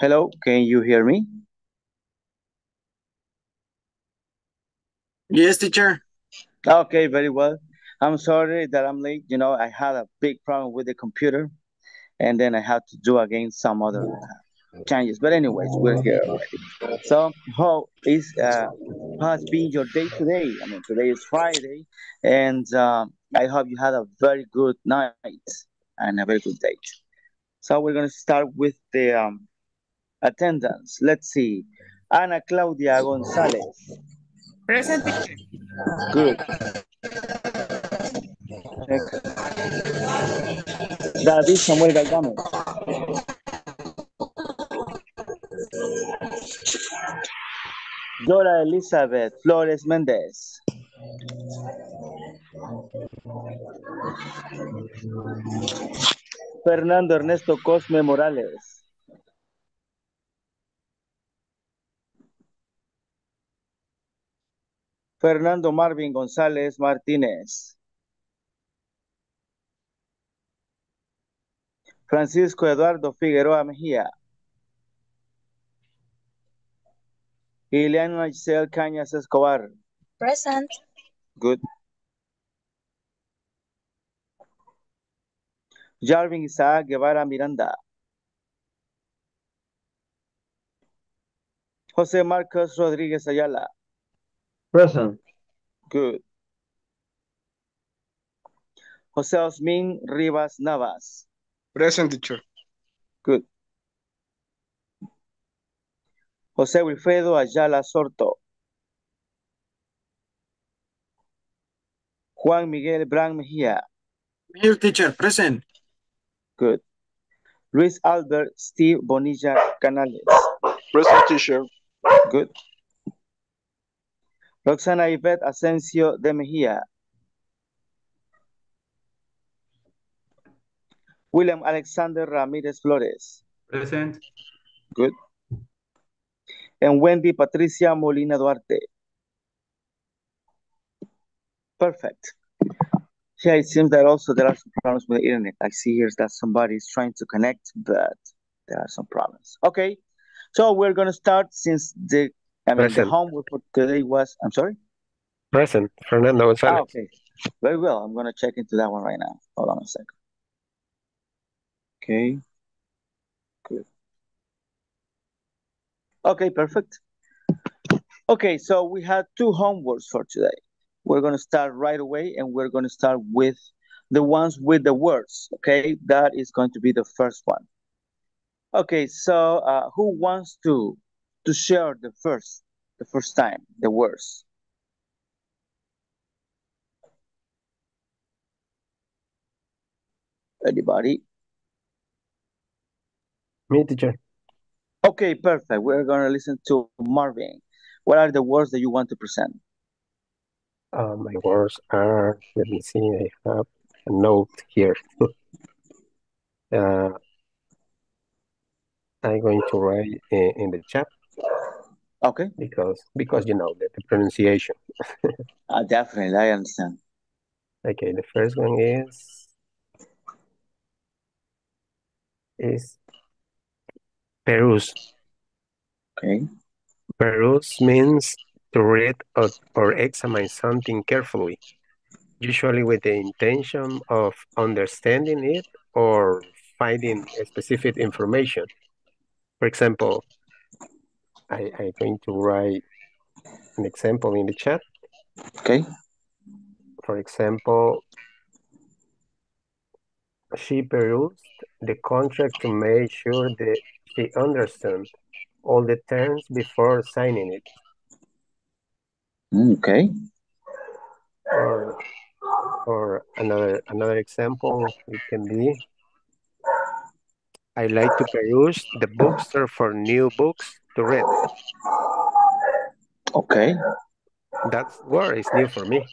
Hello, can you hear me? Yes, teacher. Okay, very well. I'm sorry that I'm late. You know, I had a big problem with the computer and then I had to do again some other uh, changes. But anyways, we're here already. So how is uh has been your day today? I mean, today is Friday, and um, I hope you had a very good night and a very good day. So we're gonna start with the um, attendance. Let's see. Ana Claudia Gonzalez. Present. Good. David Samuel Galgano. Dora Elizabeth Flores Mendez. Fernando Ernesto Cosme Morales. Fernando Marvin González Martínez. Francisco Eduardo Figueroa Mejía. Ileana Giselle Cañas Escobar. Present. Good. Jarvin Isaac Guevara Miranda. José Marcos Rodríguez Ayala. Present. Good. José Osmin Rivas Navas. Present, teacher. Good. José Wilfredo Ayala Sorto. Juan Miguel Bran Mejía. Here, teacher. Present. Good. Luis Albert Steve Bonilla Canales. Present teacher. Good. Roxana Ivette Ascencio de Mejía. William Alexander Ramírez Flores. Present. Good. And Wendy Patricia Molina Duarte. Perfect. Yeah, it seems that also there are some problems with the internet. I see here that somebody is trying to connect, but there are some problems. Okay, so we're gonna start since the I mean the Present. homework for today was I'm sorry. Present. Fernando Ah, Gonzalez. okay, very well. I'm gonna check into that one right now. Hold on a second. Okay, good. Okay, perfect. Okay, so we had two homeworks for today. We're gonna start right away and we're gonna start with the ones with the words, okay? That is going to be the first one. Okay, so uh, who wants to to share the first the first time the words? Anybody? Me, teacher. Okay, perfect. We're gonna listen to Marvin. What are the words that you want to present? Uh, my words are, let me see, I have a note here. uh, I'm going to write in, in the chat Okay, because because you know the, the pronunciation. uh, definitely, I understand. Okay, the first one is is peruse. Okay, Peruse means to read or, or examine something carefully, usually with the intention of understanding it or finding specific information. For example, I, I'm going to write an example in the chat. okay, For example, she perused the contract to make sure that she understood all the terms before signing it. Okay, Or, or another another example, it can be I like to peruse the bookstore for new books to read. okay. That word is new for me.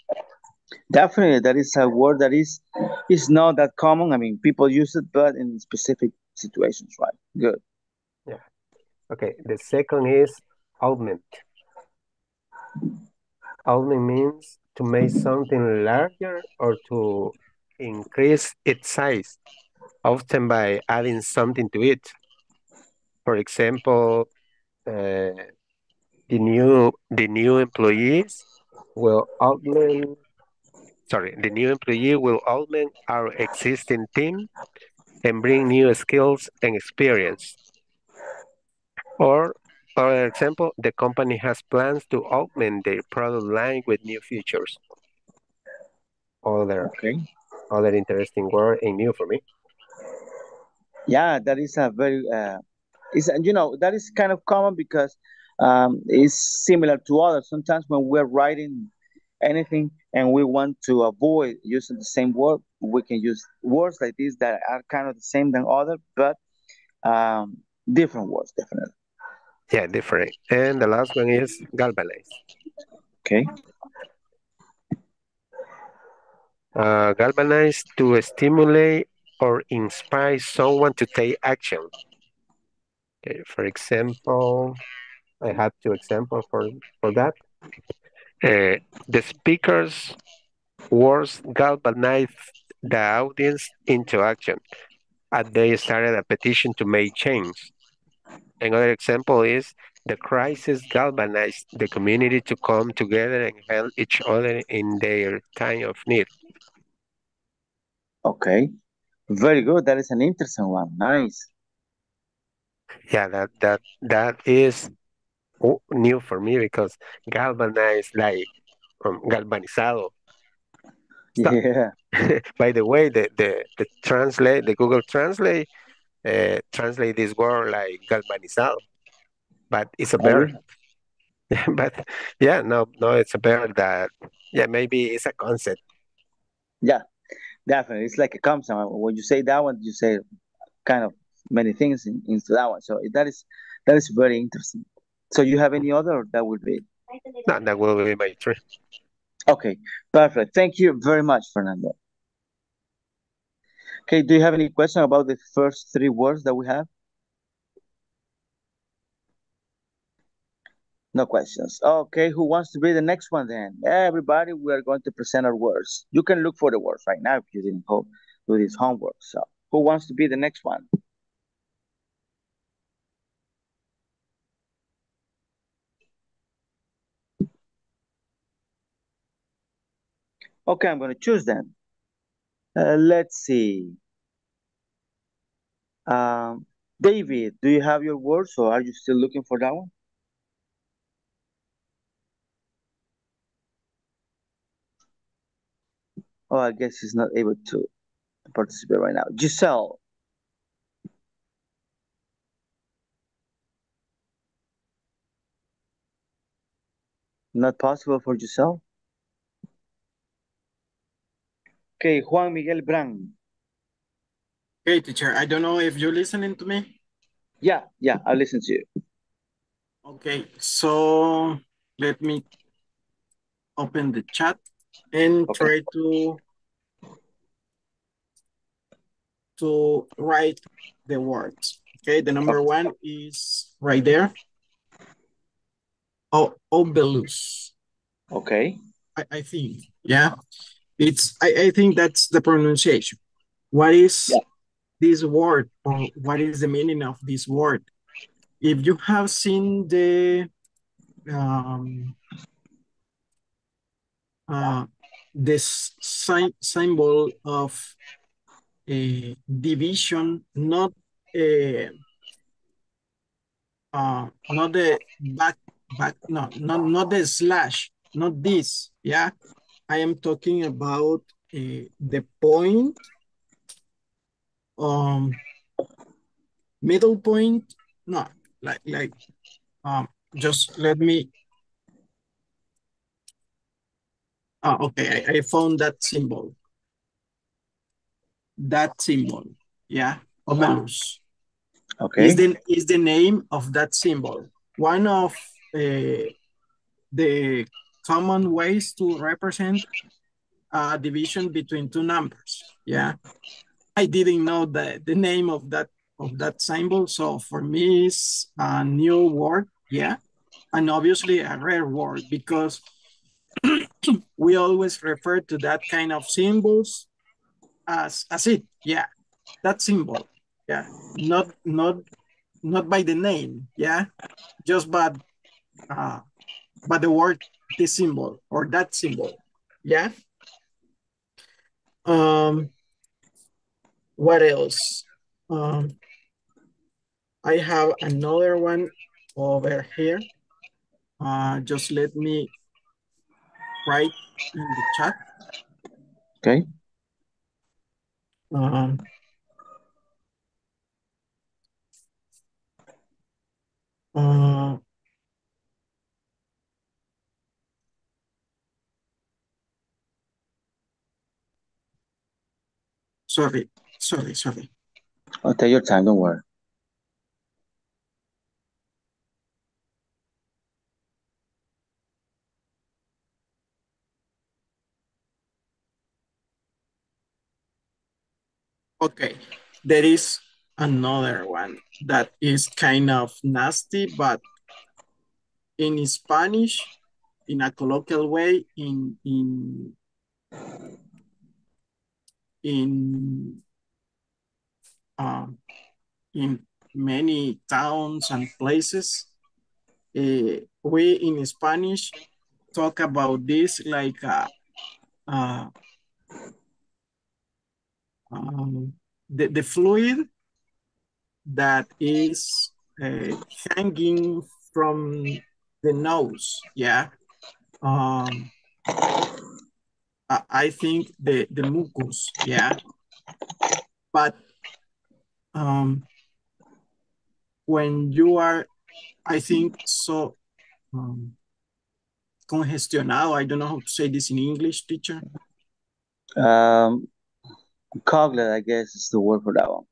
Definitely, that is a word that is is not that common. I mean, people use it, but in specific situations, right? Good. Yeah. Okay, the second is augment. Augment means to make something larger or to increase its size, often by adding something to it. for example, uh, the new the new employees will augment sorry the new employee will augment our existing team and bring new skills and experience. Or for example the company has plans to augment their product line with new features. Other Okay. other interesting word and new for me. Yeah, that is a very uh, is and you know that is kind of common because um, it's similar to others. Sometimes when we're writing anything and we want to avoid using the same word, we can use words like this that are kind of the same than other, but um, different words definitely. yeah different and the last one is galvanize Okay. uh, galvanize to stimulate or inspire someone to take action. Okay, for example, I have two examples for, for that. Uh, the speaker's words galvanized the audience into action and they started a petition to make change. Another example is the crisis galvanized the community to come together and help each other in their time of need. Okay. Very good. That is an interesting one. Nice. Yeah, that that that is new for me because galvanized like um, galvanizado. Yeah. By the way, the the the translate the Google Translate uh, translate this word like galvanizado, but it's a Oh, verb. really? but yeah, no, no, it's a verb that yeah maybe it's a concept. Yeah, definitely. It's like a concept. When you say that one, you say kind of many things in, into that one. So that is that is very interesting. So you have any other that would be? No, that will be my three. Okay, perfect. Thank you very much, Fernando. Okay, do you have any question about the first three words that we have? No questions. Okay, who wants to be the next one then? Everybody, we are going to present our words. You can look for the words right now if you didn't do this homework. So, who wants to be the next one? Okay, I'm going to choose them. Uh, let's see. Um, David, do you have your words or are you still looking for that one? Oh, I guess he's not able to participate right now. Giselle, not possible for Giselle. Okay, Juan Miguel Brand. Okay, teacher. I don't know if you're listening to me. Yeah, yeah, I'll listen to you. Okay, so let me open the chat and Okay. try to to write the words. Okay, the number one is right there. Oh, obelus. Okay, I, I think, yeah. It's I, I think that's the pronunciation. What is Yeah. this word or what is the meaning of this word? If you have seen the um uh this sign symbol of a division, not a uh not the back back no not not the slash, not this, yeah. I am talking about uh, the point, um, middle point, no, like, like, um, just let me, ah, okay, I, I found that symbol. That symbol, yeah, obelus. okay, Is the, is the name of that symbol. One of uh, the common ways to represent a division between two numbers. Yeah, I didn't know the, the name of that of that symbol, so for me it's a new word. Yeah, and obviously a rare word because we always refer to that kind of symbols as as it. Yeah, that symbol. Yeah, not not not by the name, yeah, just by, uh, by the word, the symbol or that symbol, yeah. Um, what else? Um, I have another one over here. Uh, just let me write in the chat. Okay. Um, uh, sorry, sorry, sorry. I'll take your time, don't worry. Okay, there is another one that is kind of nasty, but in Spanish, in a colloquial way, in in in um, in many towns and places, uh, we in Spanish talk about this like uh, uh, um, the, the fluid that is uh, hanging from the nose, yeah. Um, I, I think the, the mucus, yeah. But um, when you are, I think, so um, congestionado, I don't know how to say this in English, teacher. Um, coglet, I guess is the word for that one.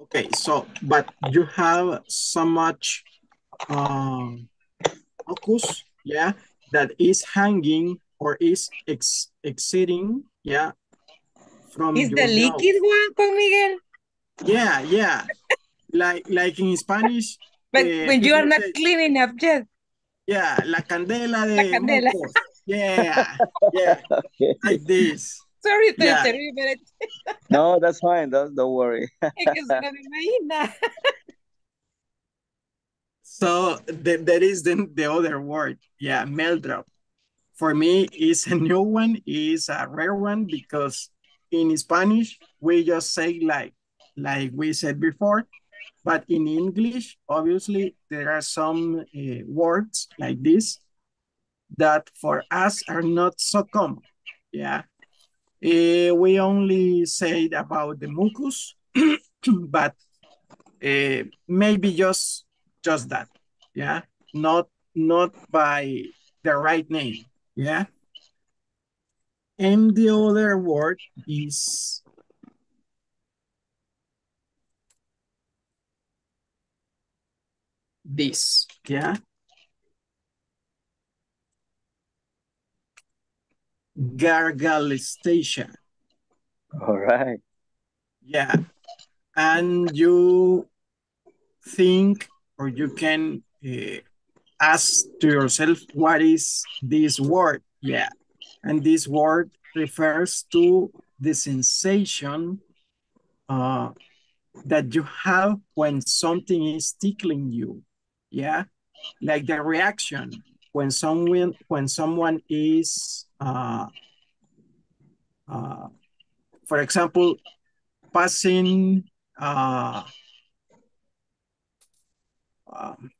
Okay, so, but you have so much um, mucus, yeah, that is hanging or is ex exceeding, yeah, from Is the nose. liquid one, Juan Miguel? Yeah, yeah. Like like in Spanish. But eh, when you are not say, clean enough yet. Yeah, la candela de La candela. mocos. Yeah, yeah, Okay. like this. Sorry to Yeah. interrupt, pero No, that's fine. Don't, don't worry. es que se no me imagina. So th there is then the other word. Yeah, meldrop. For me, is a new one, is a rare one because in Spanish, we just say like, like we said before, but in English, obviously, there are some uh, words like this that for us are not so common. Yeah. Eh, we only said about the mucus, but uh, maybe just just that. Yeah. Not not by the right name. Yeah. And the other word is this. Yeah. Gargalestation. All right. Yeah. And you think or you can uh, ask to yourself, what is this word? Yeah. And this word refers to the sensation uh, that you have when something is tickling you. Yeah. Like the reaction when someone when someone is uh, uh, for example, passing uh, um,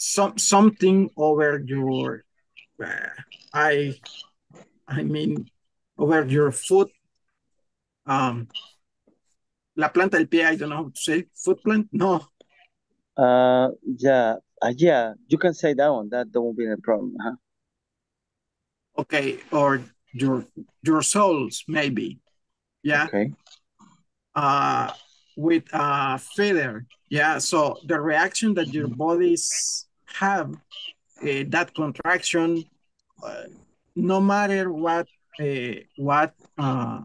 some something over your uh, I I mean over your foot um la planta del pie I don't know how to say foot plant no Uh, yeah, uh, yeah, you can say that one. That, won't be a problem. Huh? okay or your your soles maybe yeah Okay. uh, with a feather. Yeah, so the reaction that your bodies have, uh, that contraction, uh, no matter what, uh, what, uh,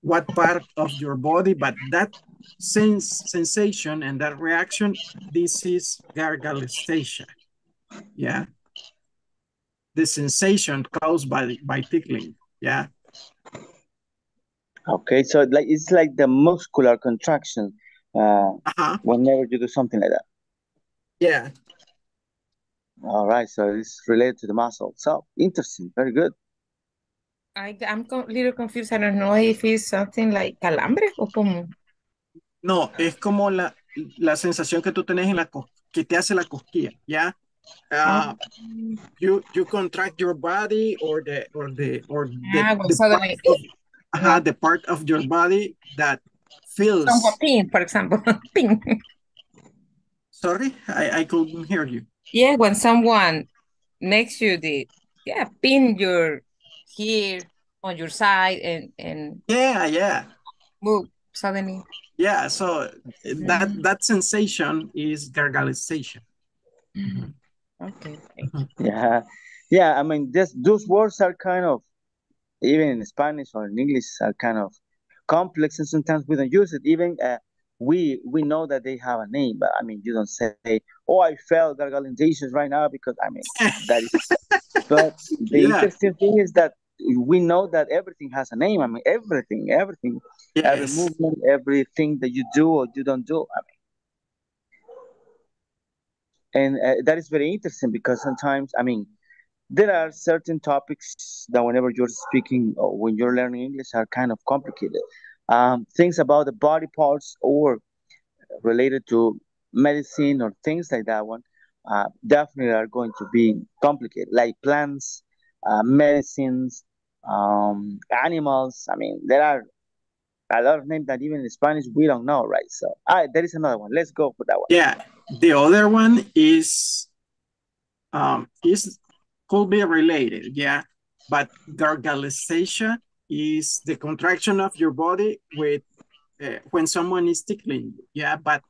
what part of your body, but that sense, sensation and that reaction, this is gargalestation. Yeah. The sensation caused by, by tickling. Yeah. Okay, so like it's like the muscular contraction uh, Uh-huh. whenever you do something like that. Yeah. All right, so it's related to the muscle. So interesting, very good. I, I'm a little confused. I don't know if it's something like calambre o como. No, es como la, la sensación que tú tenés en la que te hace la cosquilla, ¿ya? Uh, you you contract your body or the or the or the, Ah, the part suddenly- of, uh, the part of your body that feels Como pin, for example. pin. sorry I, I couldn't hear you Yeah, when someone makes you the yeah pin your here on your side and and yeah yeah move suddenly. yeah so that Mhm. that sensation is gargalization Okay. Yeah, yeah. I mean, this those words are kind of even in Spanish or in English are kind of complex, and sometimes we don't use it. Even uh, we we know that they have a name, but I mean, you don't say, "Oh, I felt gargalizations right now," because I mean that is. But the Yeah. interesting thing is that we know that everything has a name. I mean, everything, everything, every movement, everything that you do or you don't do. I mean, and uh, that is very interesting because sometimes, I mean, there are certain topics that whenever you're speaking or when you're learning English are kind of complicated. Um, things about the body parts or related to medicine or things like that one uh, definitely are going to be complicated, like plants, uh, medicines, um, animals. I mean, there are a lot of names that even in Spanish we don't know, right? So, all right, there is another one. Let's go for that one. yeah the other one is um is could be related yeah. But gargalization is the contraction of your body with uh, when someone is tickling you yeah. But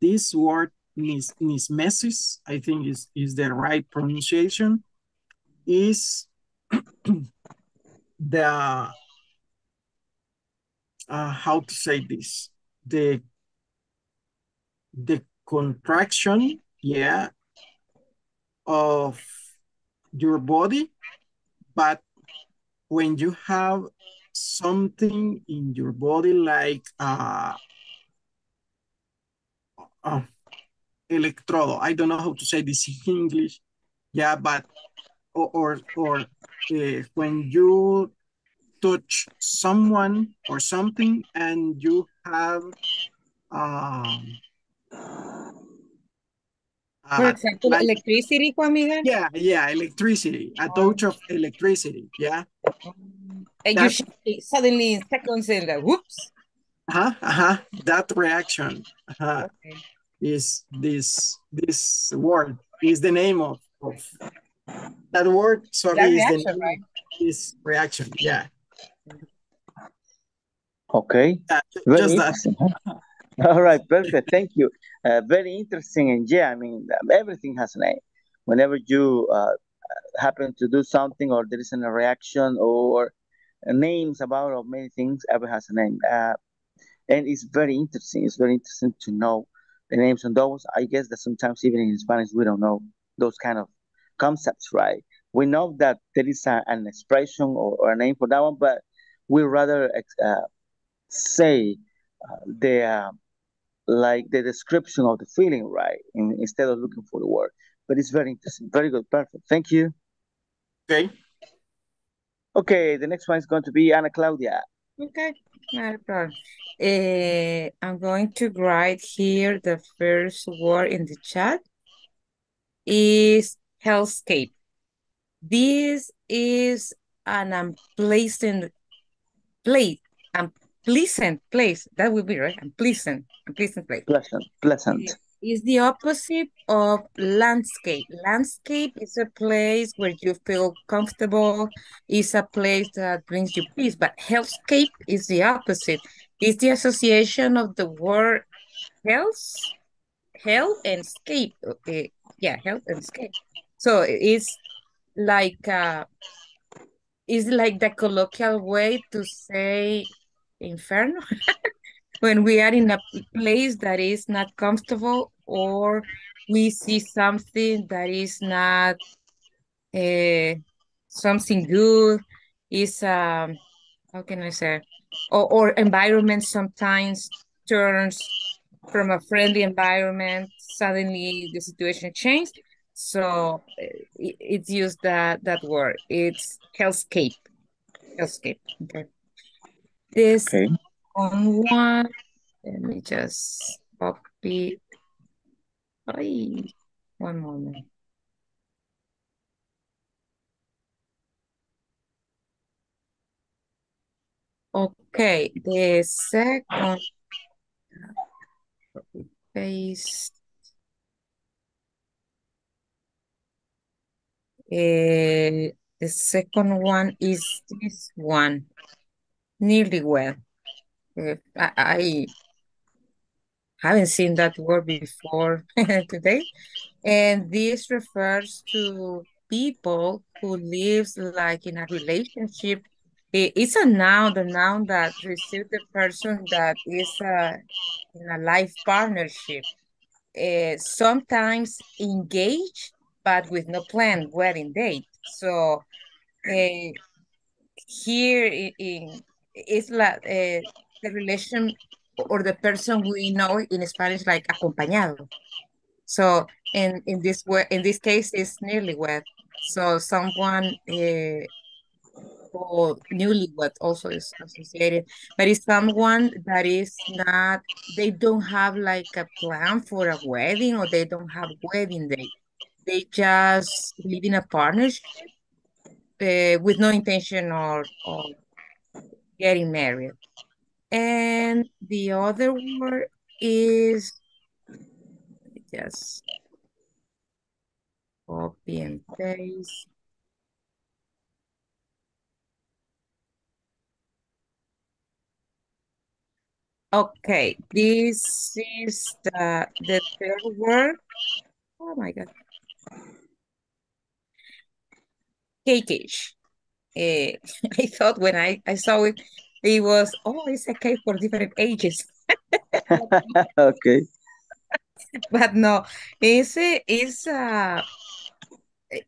this word nis knismesis i think is is the right pronunciation is the uh how to say this? The the contraction yeah of your body but when you have something in your body like uh, uh electrodo i don't know how to say this in english yeah but or or, or uh, when you touch someone or something and you have um For uh, example, like- electricity, Juan Miguel. yeah yeah electricity a touch of electricity yeah And you should be suddenly in seconds and like, whoops. uh-huh, uh-huh. that reaction uh-huh, Okay. is this this word is the name of, of that word sorry That is the reaction, name right? this reaction yeah Okay. Yeah, Very just that. All right, perfect. Thank you. Uh, very interesting. And yeah, I mean, um, everything has a name. Whenever you uh, happen to do something or there is a reaction or names about or many things, ever has a name. Uh, and it's very interesting. It's very interesting to know the names on those. I guess that sometimes even in Spanish, we don't know those kind of concepts, right? We know that there is a, an expression or, or a name for that one, but we rather uh, say uh, the uh, like the description of the feeling right in, instead of looking for the word. But it's very interesting. Very good. Perfect. Thank you. Okay. Okay the next one is going to be Ana Claudia. Okay, not a problem. Eh, I'm going to write here the first word in the chat. Is hellscape. This is an unpleasant place, unpleasant place. That would be right. Unpleasant, pleasant place. pleasant pleasant is the opposite of landscape. Landscape is a place where you feel comfortable, is a place that brings you peace, but hellscape is the opposite. It's the association of the word health, health and scape. Okay, yeah, health and scape. So it's like uh it's like the colloquial way to say inferno when we are in a place that is not comfortable or we see something that is not uh, something good is um how can I say, or, or environment sometimes turns from a friendly environment, suddenly the situation changed. So it, it's used that, that word. It's hellscape. Hellscape. Okay. This Okay. on one, let me just copy. Ay, one moment. Okay, the second paste. Uh, the second one is this one, nearly wed. Uh, I, haven't seen that word before today. And this refers to people who lives like in a relationship. It's a noun, the noun that receives the person that is uh, in a life partnership. Uh, sometimes engaged, but with no planned wedding date. So uh, here in it's like uh, the relation or the person we know in Spanish like acompañado. So in in this way, in this case, it's nearly wed. So someone uh, or newlywed also is associated, but it's someone that is not. They don't have like a plan for a wedding, or they don't have wedding date. They just live in a partnership uh, with no intention or or getting married. And the other word is just copy and paste. Okay, this is the the third word. Oh my God. Cakeage. Eh, I thought when I, I saw it, it was, oh, it's a cake for different ages. okay. But no, it's it's a,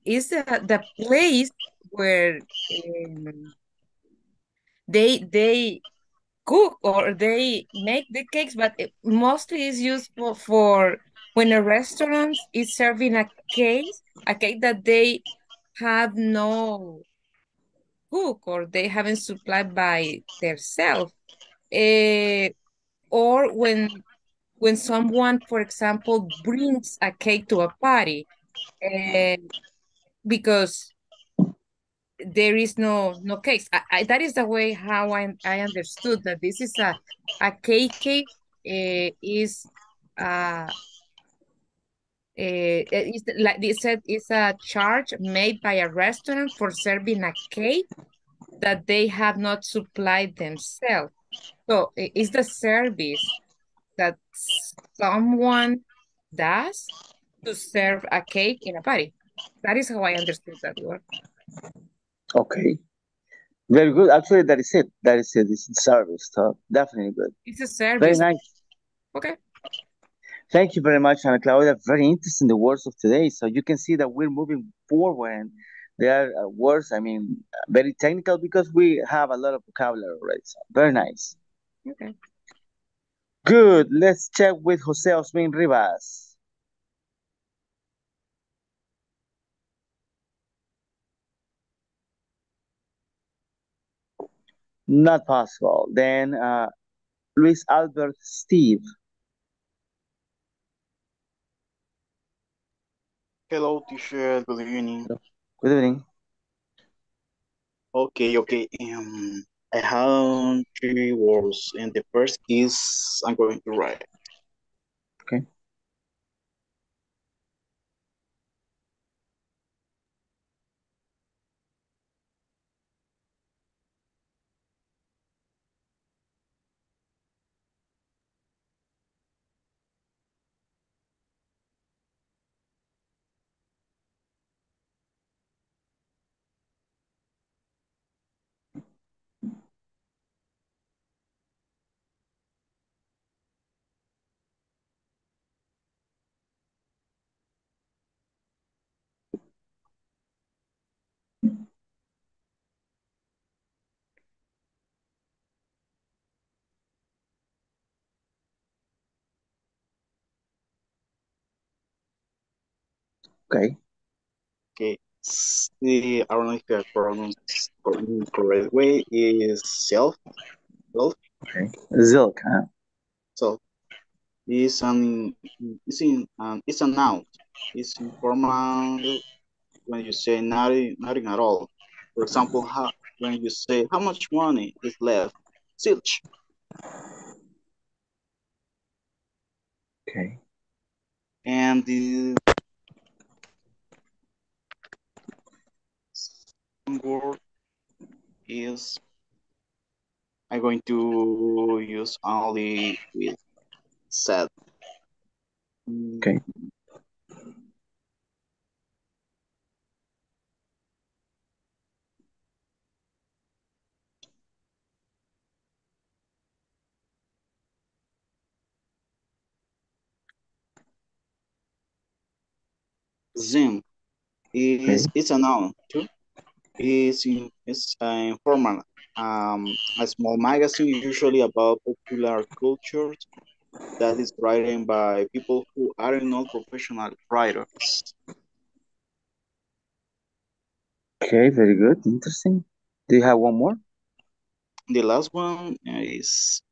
it's a, the place where um, they they cook or they make the cakes, but it mostly is used for, for when a restaurant is serving a cake, a cake that they have no cook or they haven't supplied by themselves. Uh, or when when someone, for example, brings a cake to a party, uh, because there is no no cakes. I, I, that is the way how I I understood that this is a a cake cake uh, is uh, uh is like they said it's a charge made by a restaurant for serving a cake that they have not supplied themselves. So it's the service that someone does to serve a cake in a party. That is how I understood that word. Okay. Very good. Actually, that is it. That is it. It's a service. So definitely good. It's a service. Very nice. Okay. Thank you very much, Ana Claudia. Very interesting the words of today. So you can see that we're moving forward and there are uh, words, I mean, very technical because we have a lot of vocabulary already. So very nice. Okay. Good. Let's check with Jose Osmin Rivas. Not possible. Then uh, Luis Albert Steve. Hello, teacher. Good evening. Good evening. Okay, okay. Um, I have three words, and the first is I'm going to write. Okay. Okay. The, I don't know if I pronounce the correct way is self. Self. Okay. Zilch. Huh? So it's an is in um, it's a noun. It's informal when you say nothing nothing at all. For example, how when you say how much money is left, zilch. Okay. And the word is I'm going to use only with said. Okay. Zim is it's a noun too. It's in it's uh, informal. Um, a small magazine usually about popular cultures that is written by people who are not professional writers. Okay. Very good. Interesting. Do you have one more? The last one is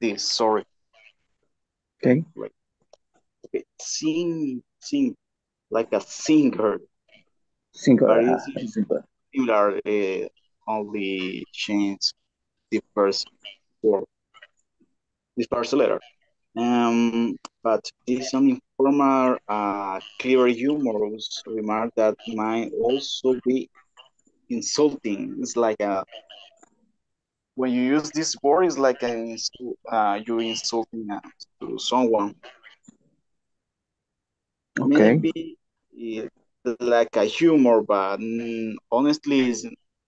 this. Sorry, Okay. okay. Sing, sing like a singer, Single. but Uh, similar. Uh, only change the first word, the first letter. Um, but this an informal, uh, clear humorous remark that might also be insulting. It's like a when you use this word, it's like an uh, you're insulting uh, to someone. Okay. Maybe it's like a humor, but honestly,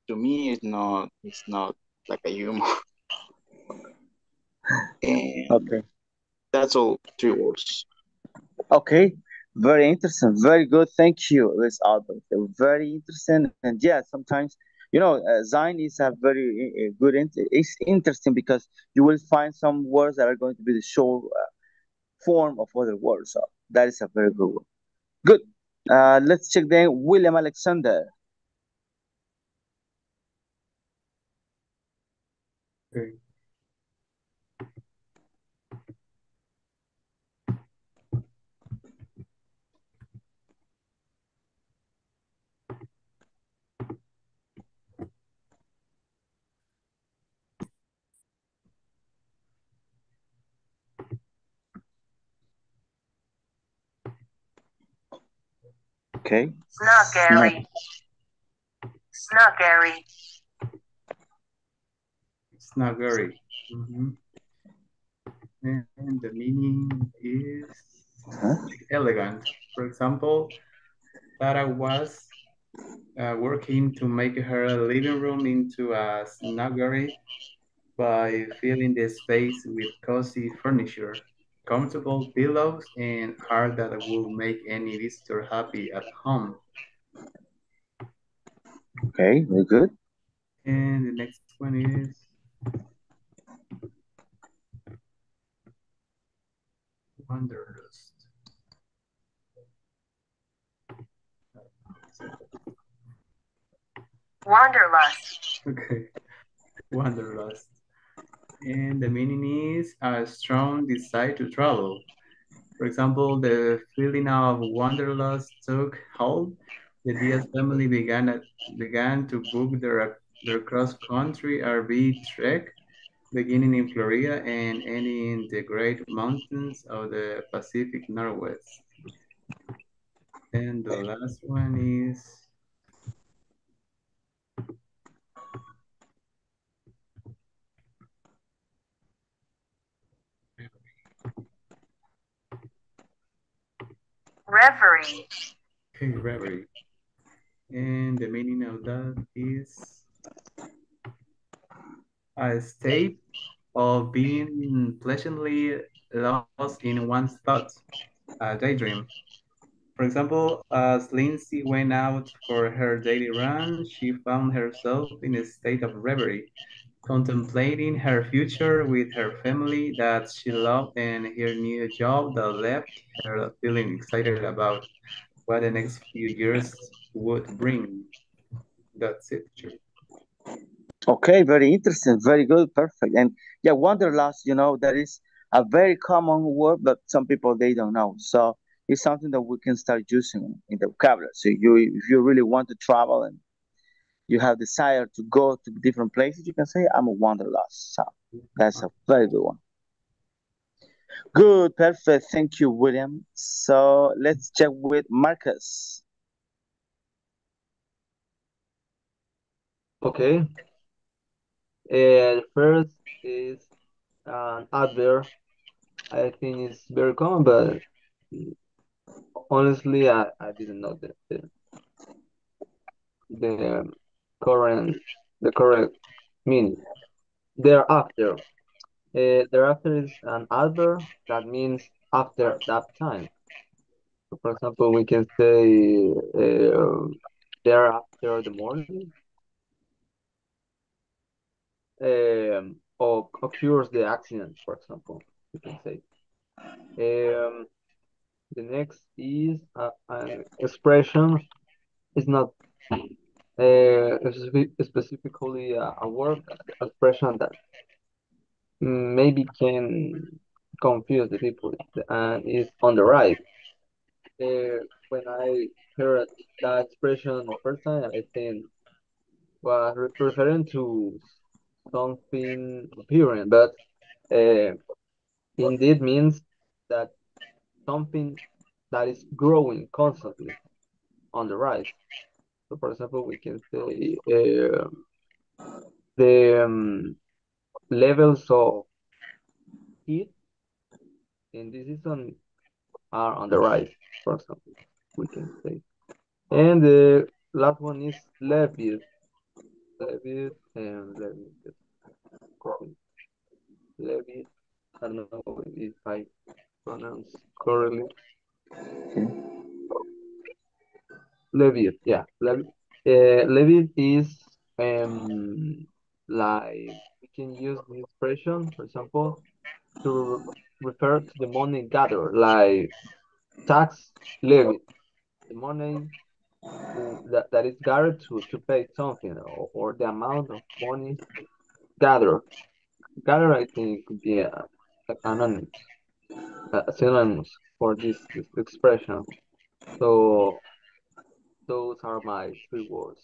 to me, it's not. It's not like a humor. and Okay. that's all. Three words. Okay. Very interesting. Very good. Thank you, Miss Albert. Very interesting. And yeah, sometimes, you know, uh, is a very uh, good, int- it's interesting because you will find some words that are going to be the short uh, form of other words. So that is a very good one. Good. Uh, let's check then William Alexander. Okay. Okay. Snuggery. Snuggery. Snuggery. Mhm. And the meaning is Huh? elegant. For example, Tara was uh, working to make her living room into a snuggery by filling the space with cozy furniture, comfortable pillows, and art that will make any visitor happy at home. Okay. Very good. And the next one is Wanderlust. Wanderlust. Okay, Wanderlust. And the meaning is a strong desire to travel. For example, the feeling of wanderlust took hold. The Diaz family began, at, began to book their, their cross-country RV trek, beginning in Florida and ending in the great mountains of the Pacific Northwest. And the last one is Reverie. Okay, reverie. And the meaning of that is a state of being pleasantly lost in one's thoughts, a daydream. For example, as Lindsay went out for her daily run, she found herself in a state of reverie, contemplating her future with her family that she loved and her new job that left her feeling excited about what the next few years would bring. That's it. Okay, very interesting, very good, perfect. And yeah, wanderlust, you know, that is a very common word, but some people they don't know. So it's something that we can start using in the vocabulary. So you, if you really want to travel and you have desire to go to different places, you can say, I'm a wanderlust. So that's a very good one. Good, perfect. Thank you, William. So let's check with Marcus. Okay. Uh, first is an adverb. I think it's very common, but honestly, I, I didn't know the, the, the current the correct meaning. Thereafter. Uh, thereafter is an adverb that means after that time. So for example, we can say uh, thereafter the morning. Um, or occurs the accident, for example, you can say. Um, the next is uh, an expression. It's not specifically a, a word expression that maybe can confuse the people and is on the right. Uh, when I heard that expression the first time, I think was re referring to something appearing, but uh, indeed means that something that is growing constantly on the rise. So, for example, we can say uh, the um, levels of heat in this season are on the rise, for example, we can say. And the last one is Levitt. Levitt and Levitt. Levitt. I don't know if I pronounce correctly. Levitt, yeah. Levitt, uh, Levitt is um like we can use the expression, for example, to refer to the money gathered, like tax levy, the money that, that is gathered to, to pay something or, or the amount of money gathered. Gather, I think, could be a, a anonymous, a synonymous for this, this expression. So those are my three words.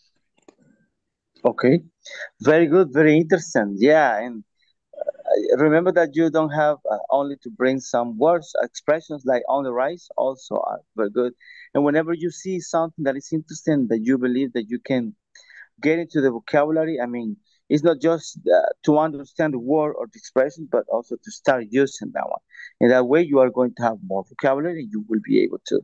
Okay, very good, very interesting. Yeah, and uh, remember that you don't have uh, only to bring some words, expressions like on the rise also are very good. And whenever you see something that is interesting that you believe that you can get into the vocabulary, I mean, it's not just uh, to understand the word or the expression, but also to start using that one. In that way, you are going to have more vocabulary. You will be able to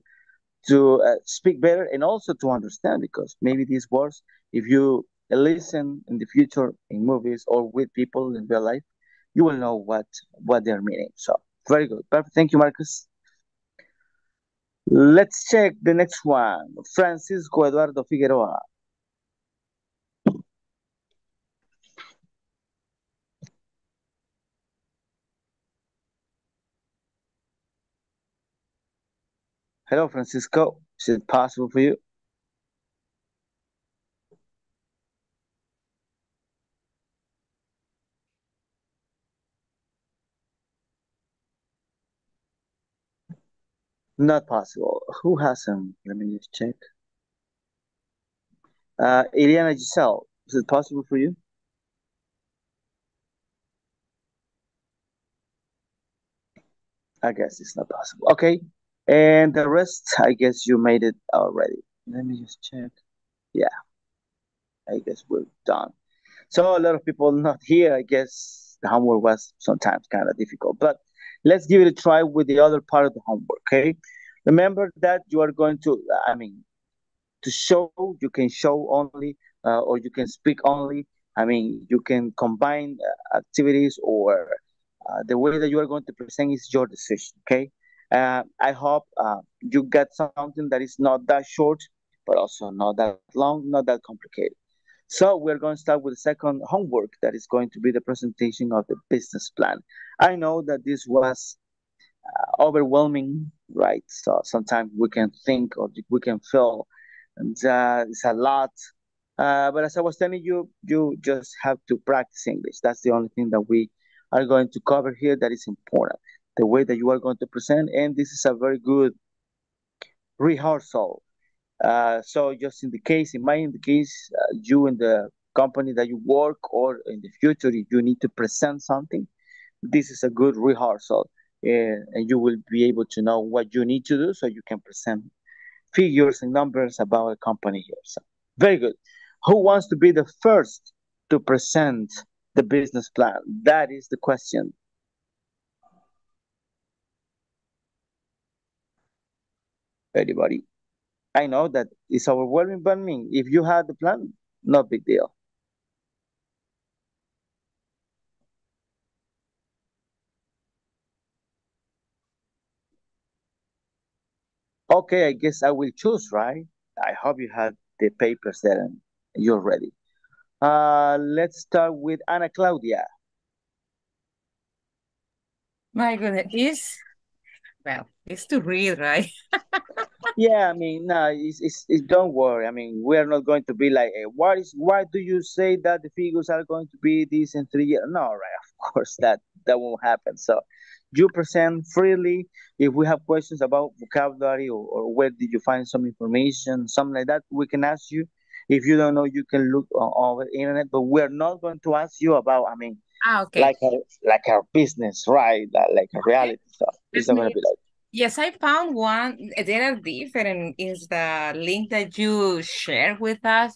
to uh, speak better and also to understand because maybe these words, if you listen in the future in movies or with people in real life, you will know what what they're meaning. So very good. Perfect. Thank you, Marcus. Let's check the next one. Francisco Eduardo Figueroa. Hello, Francisco. Is it possible for you? Not possible. Who has him? Let me just check. Uh, Eliana Giselle, is it possible for you? I guess it's not possible. Okay. And the rest, I guess you made it already. Let me just check. Yeah. I guess we're done. So a lot of people not here. I guess the homework was sometimes kind of difficult, but let's give it a try with the other part of the homework. Okay. Remember that you are going to, I mean, to show, you can show only, uh, or you can speak only. I mean, you can combine uh, activities or uh, the way that you are going to present is your decision. Okay. Uh, I hope uh, you get something that is not that short, but also not that long, not that complicated. So we're going to start with the second homework that is going to be the presentation of the business plan. I know that this was uh, overwhelming, right? So sometimes we can think or we can feel that it's a lot. Uh, but as I was telling you, you just have to practice English. That's the only thing that we are going to cover here that is important. The way that you are going to present, and this is a very good rehearsal uh, so just in the case, in my in the case, uh, you in the company that you work or in the future, if you need to present something, this is a good rehearsal. Uh, and you will be able to know what you need to do so you can present figures and numbers about a company here. So very good. Who wants to be the first to present the business plan? That is the question. Anybody? I know that it's overwhelming, but I mean, if you had the plan, no big deal. Okay, I guess I will choose, right? I hope you have the papers there and you're ready. Uh, let's start with Ana Claudia. My goodness, well, it's to read, right? yeah, I mean, no, it's, it's, it's, don't worry. I mean, we're not going to be like, hey, what is, why do you say that the figures are going to be this in three years? No, right, of course, that, that won't happen. So you present freely. If we have questions about vocabulary or, or where did you find some information, something like that, we can ask you. If you don't know, you can look on, on the internet, but we're not going to ask you about, I mean, ah, okay. like, a, like a business, right? Like a reality stuff. It's not going to be like Yes, I found one. There are different. Is the link that you share with us,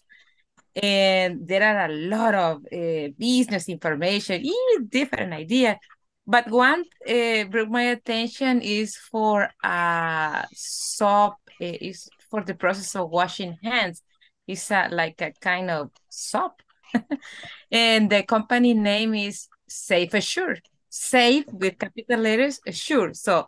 and there are a lot of uh, business information, different idea. But one uh, brought my attention is for uh soap. Uh, is for the process of washing hands. It's a, like a kind of soap, and the company name is Safe Assure. Safe with capital letters, Assure. So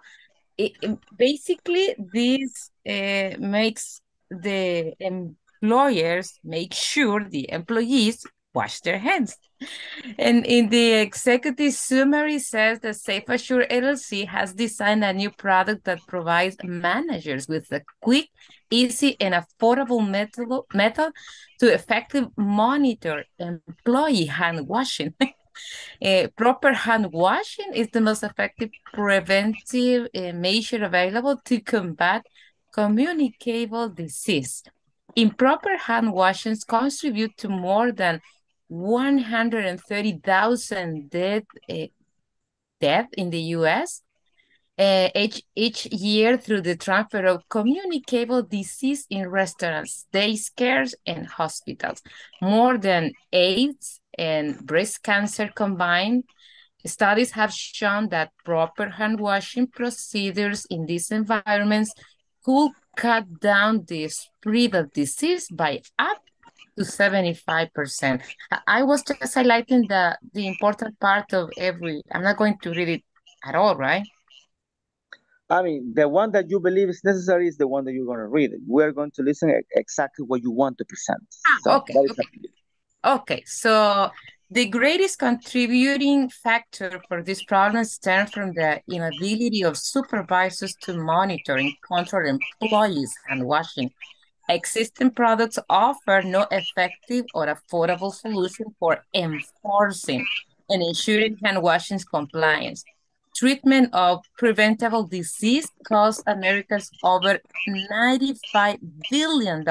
it, basically this uh, makes the employers make sure the employees wash their hands. And in the executive summary says that Safe Assure LLC has designed a new product that provides managers with a quick, easy, and affordable method, method to effectively monitor employee hand washing. Uh, proper hand washing is the most effective preventive uh, measure available to combat communicable disease. Improper hand washings contribute to more than 130,000 death, uh, death in the U.S. Uh, each, each year through the transfer of communicable disease in restaurants, day daycares, and hospitals. More than AIDS and breast cancer combined, studies have shown that proper hand washing procedures in these environments could cut down the spread of disease by up to 75%. I was just highlighting the, the important part of every, I'm not going to read it at all, right? I mean, the one that you believe is necessary is the one that you're going to read. We're going to listen exactly what you want to present. Ah, so okay. okay. Okay, so the greatest contributing factor for this problem stems from the inability of supervisors to monitor and control employees and washing. Existing products offer no effective or affordable solution for enforcing and ensuring hand washing compliance. treatment of preventable disease costs Americans over $95 billion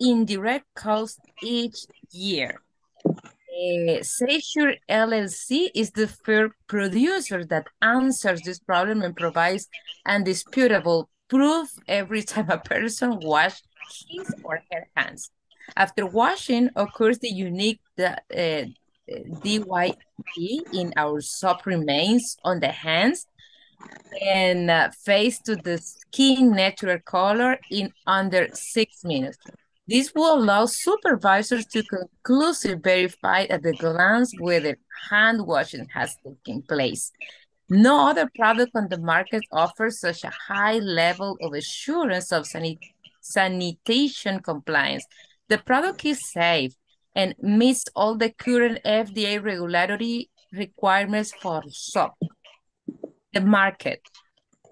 in direct costs each year. Uh, SafeSure LLC is the first producer that answers this problem and provides undisputable proof every time a person washes his or her hands. After washing occurs the unique uh, in our soap remains on the hands and uh, face to the skin natural color in under six minutes. This will allow supervisors to conclusively verify at the glance whether hand washing has taken place. No other product on the market offers such a high level of assurance of sanit sanitation compliance. The product is safe and meets all the current FDA regulatory requirements for. The market.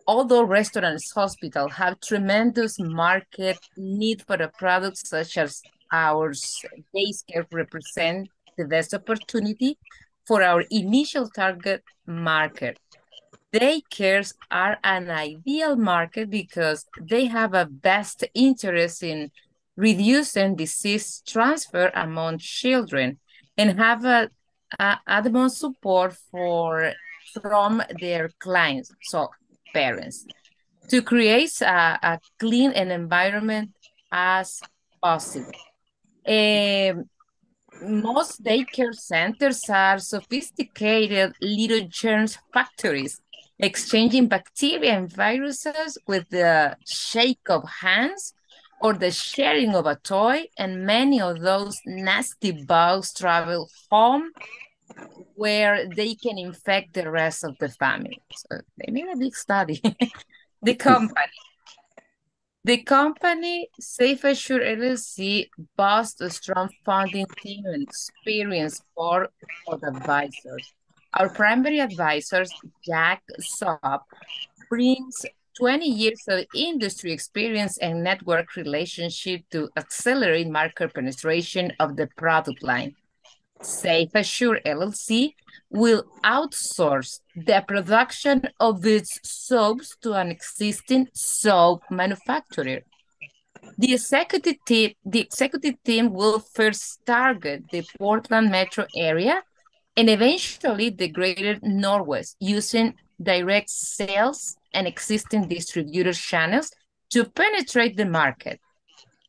Although restaurants, hospitals have tremendous market need for a product such as ours, Dayscare represent the best opportunity for our initial target market. Daycares are an ideal market because they have a best interest in reducing disease transfer among children and have a, a utmost support for from their clients, so parents, to create a, a clean an environment as possible. Um, most daycare centers are sophisticated little germs factories, exchanging bacteria and viruses with the shake of hands or the sharing of a toy, and many of those nasty bugs travel home where they can infect the rest of the family. So they made a big study. the company. The company, Safe Assure LLC, boasts a strong funding team and experienced board of advisors. Our primary advisor, Jack Sopp, brings 20 years of industry experience and network relationship to accelerate market penetration of the product line. Safe Assure LLC will outsource the production of its soaps to an existing soap manufacturer. The executive team, the executive team will first target the Portland metro area and eventually the greater Northwest using direct sales and existing distributor channels to penetrate the market.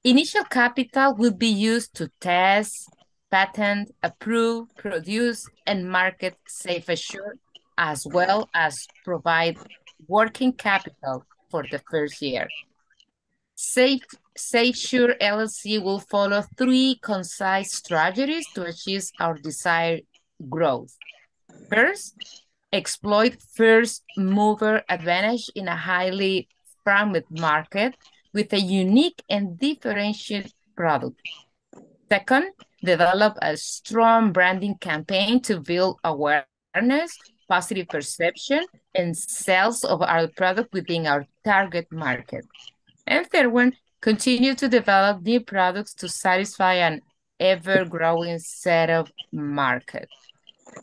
Initial capital will be used to test, patent, approve, produce, and market Safe Assure, as well as provide working capital for the first year. Safe, SafeSure LLC will follow three concise strategies to achieve our desired growth. First, exploit first mover advantage in a highly fragmented market with a unique and differentiated product. Second, develop a strong branding campaign to build awareness, positive perception, and sales of our product within our target market. And third one, continue to develop new products to satisfy an ever-growing set of market.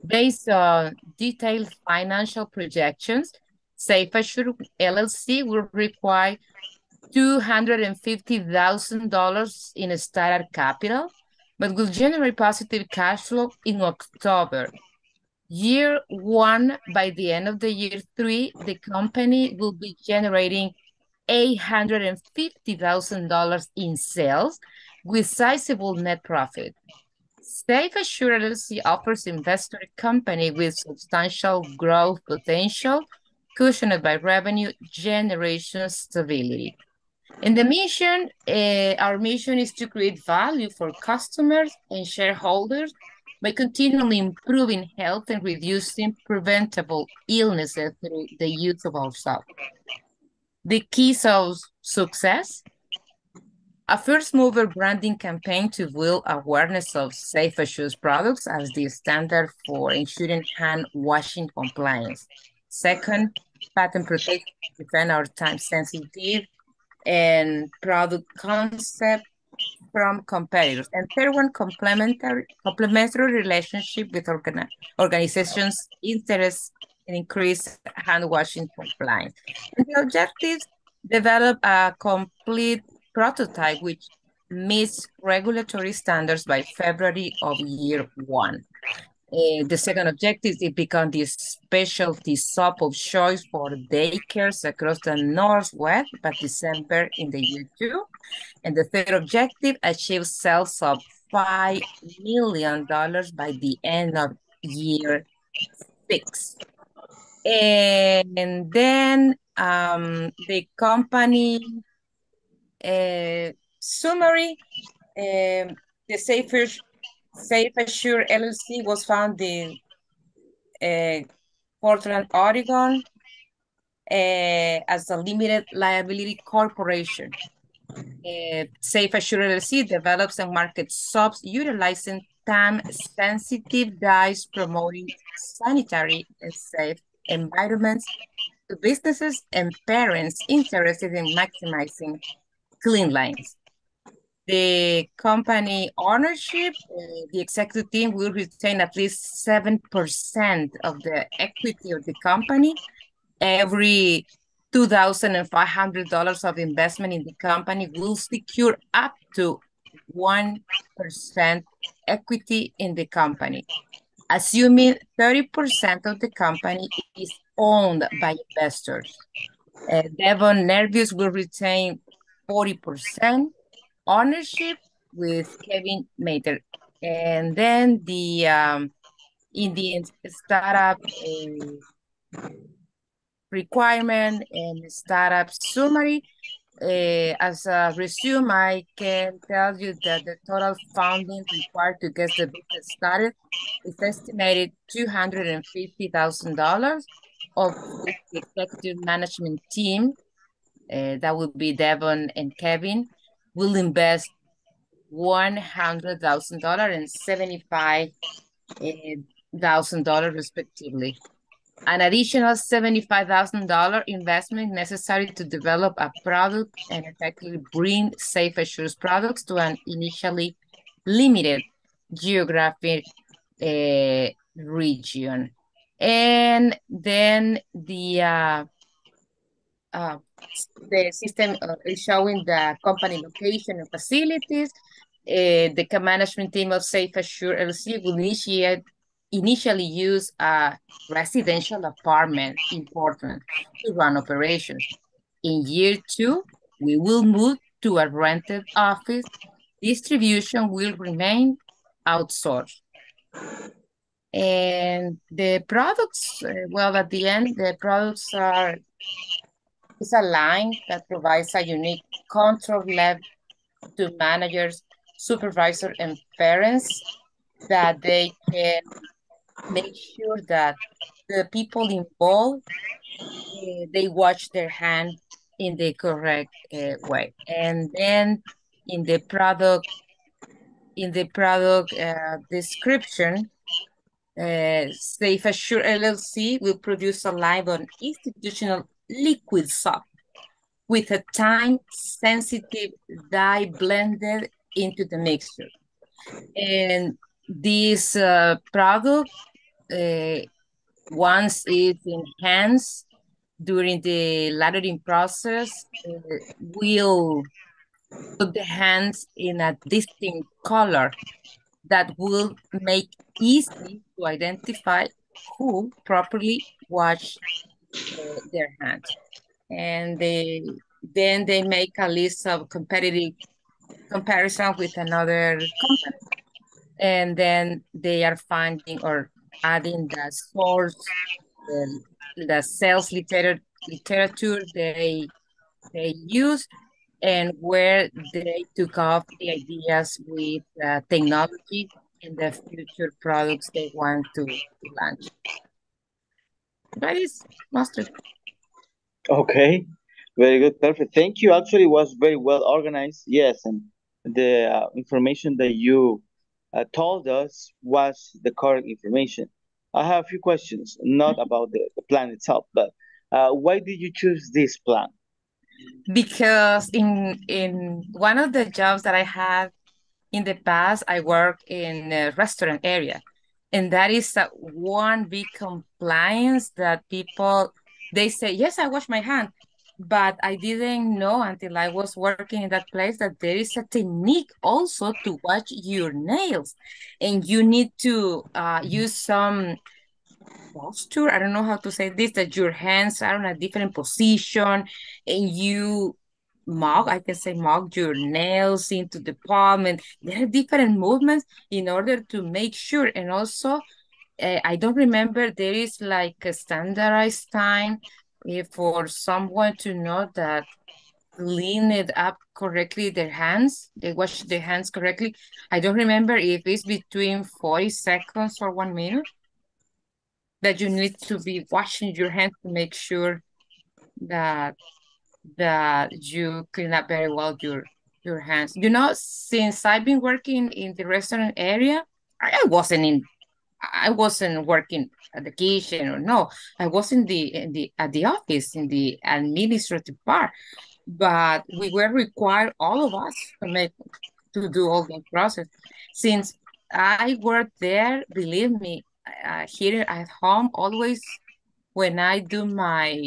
Based on detailed financial projections, Safe Assure LLC will require $250,000 in startup capital, but will generate positive cash flow in October. Year one, by the end of the year three, the company will be generating $850,000 in sales with sizable net profit. Safe Assurance offers investor company with substantial growth potential, cushioned by revenue generation stability. And the mission, uh, our mission is to create value for customers and shareholders by continually improving health and reducing preventable illnesses through the use of our soap. The keys of success a first mover branding campaign to build awareness of Safe Assure products as the standard for ensuring hand washing compliance. Second, patent protection to defend our time sensitive and product concept from competitors. And third one, complementary complementary relationship with organ organizations' interests and increase hand washing compliance. And the objectives develop a complete prototype which meets regulatory standards by February of year one. Uh, the second objective is become the specialty soap of choice for daycares across the Northwest by December in the year two. And the third objective, achieve sales of $5 million by the end of year six. And then um, the company uh, summary, um, the Safer Safe Assure LLC was founded in uh, Portland, Oregon uh, as a limited liability corporation. Uh, Safe Assure LLC develops and markets soaps utilizing time-sensitive dyes promoting sanitary and safe environments to businesses and parents interested in maximizing clean lines the company ownership, uh, the executive team will retain at least 7% of the equity of the company. Every $2,500 of investment in the company will secure up to 1% equity in the company. Assuming 30% of the company is owned by investors. Uh, Devon Nervius will retain 40%, ownership with Kevin Mater. And then the um, Indian startup uh, requirement and startup summary. Uh, as a resume, I can tell you that the total funding required to get the business started is estimated $250,000 of the executive management team. Uh, that would be Devon and Kevin will invest $100,000 and $75,000 respectively. An additional $75,000 investment necessary to develop a product and effectively bring Safe Assures products to an initially limited geographic uh, region. And then the uh, uh, the system uh, is showing the company location and facilities. Uh, the management team of Safe Assure LC will initiate initially use a residential apartment in Portland to run operations. In year two, we will move to a rented office. Distribution will remain outsourced. And the products, uh, well, at the end, the products are is a line that provides a unique control level to managers, supervisors, and parents that they can make sure that the people involved, uh, they watch their hand in the correct uh, way. And then in the product, in the product uh, description, uh, Safe Assure LLC will produce a line on institutional liquid soap with a time-sensitive dye blended into the mixture. And this uh, product, uh, once it's enhanced during the lathering process, uh, will put the hands in a distinct color that will make easy to identify who properly washed their hands. And they then they make a list of competitive comparison with another company. And then they are finding or adding the source, the, the sales literature, they they use and where they took off the ideas with uh, technology and the future products they want to launch. That is master. Okay, very good, perfect. Thank you. Actually, was very well organized. Yes, and the uh, information that you uh, told us was the correct information. I have a few questions, not mm-hmm. about the, the plan itself, but uh, why did you choose this plan? Because in in one of the jobs that I had in the past, I worked in a restaurant area And that is a one big compliance that people, they say, yes, I wash my hand, but I didn't know until I was working in that place that there is a technique also to wash your nails. And you need to uh, use some posture, I don't know how to say this, that your hands are in a different position and you mug, I can say mug your nails into the palm and there are different movements in order to make sure. And also uh, I don't remember there is like a standardized time for someone to know that clean it up correctly their hands they wash their hands correctly. I don't remember if it's between 40 seconds or one minute that you need to be washing your hands to make sure that that you clean up very well your your hands. You know, since I've been working in the restaurant area, I wasn't in I wasn't working at the kitchen or no, I was in the in the at the office in the administrative part, but we were required all of us to make to do all the process. Since I worked there, believe me, uh, here at home always when I do my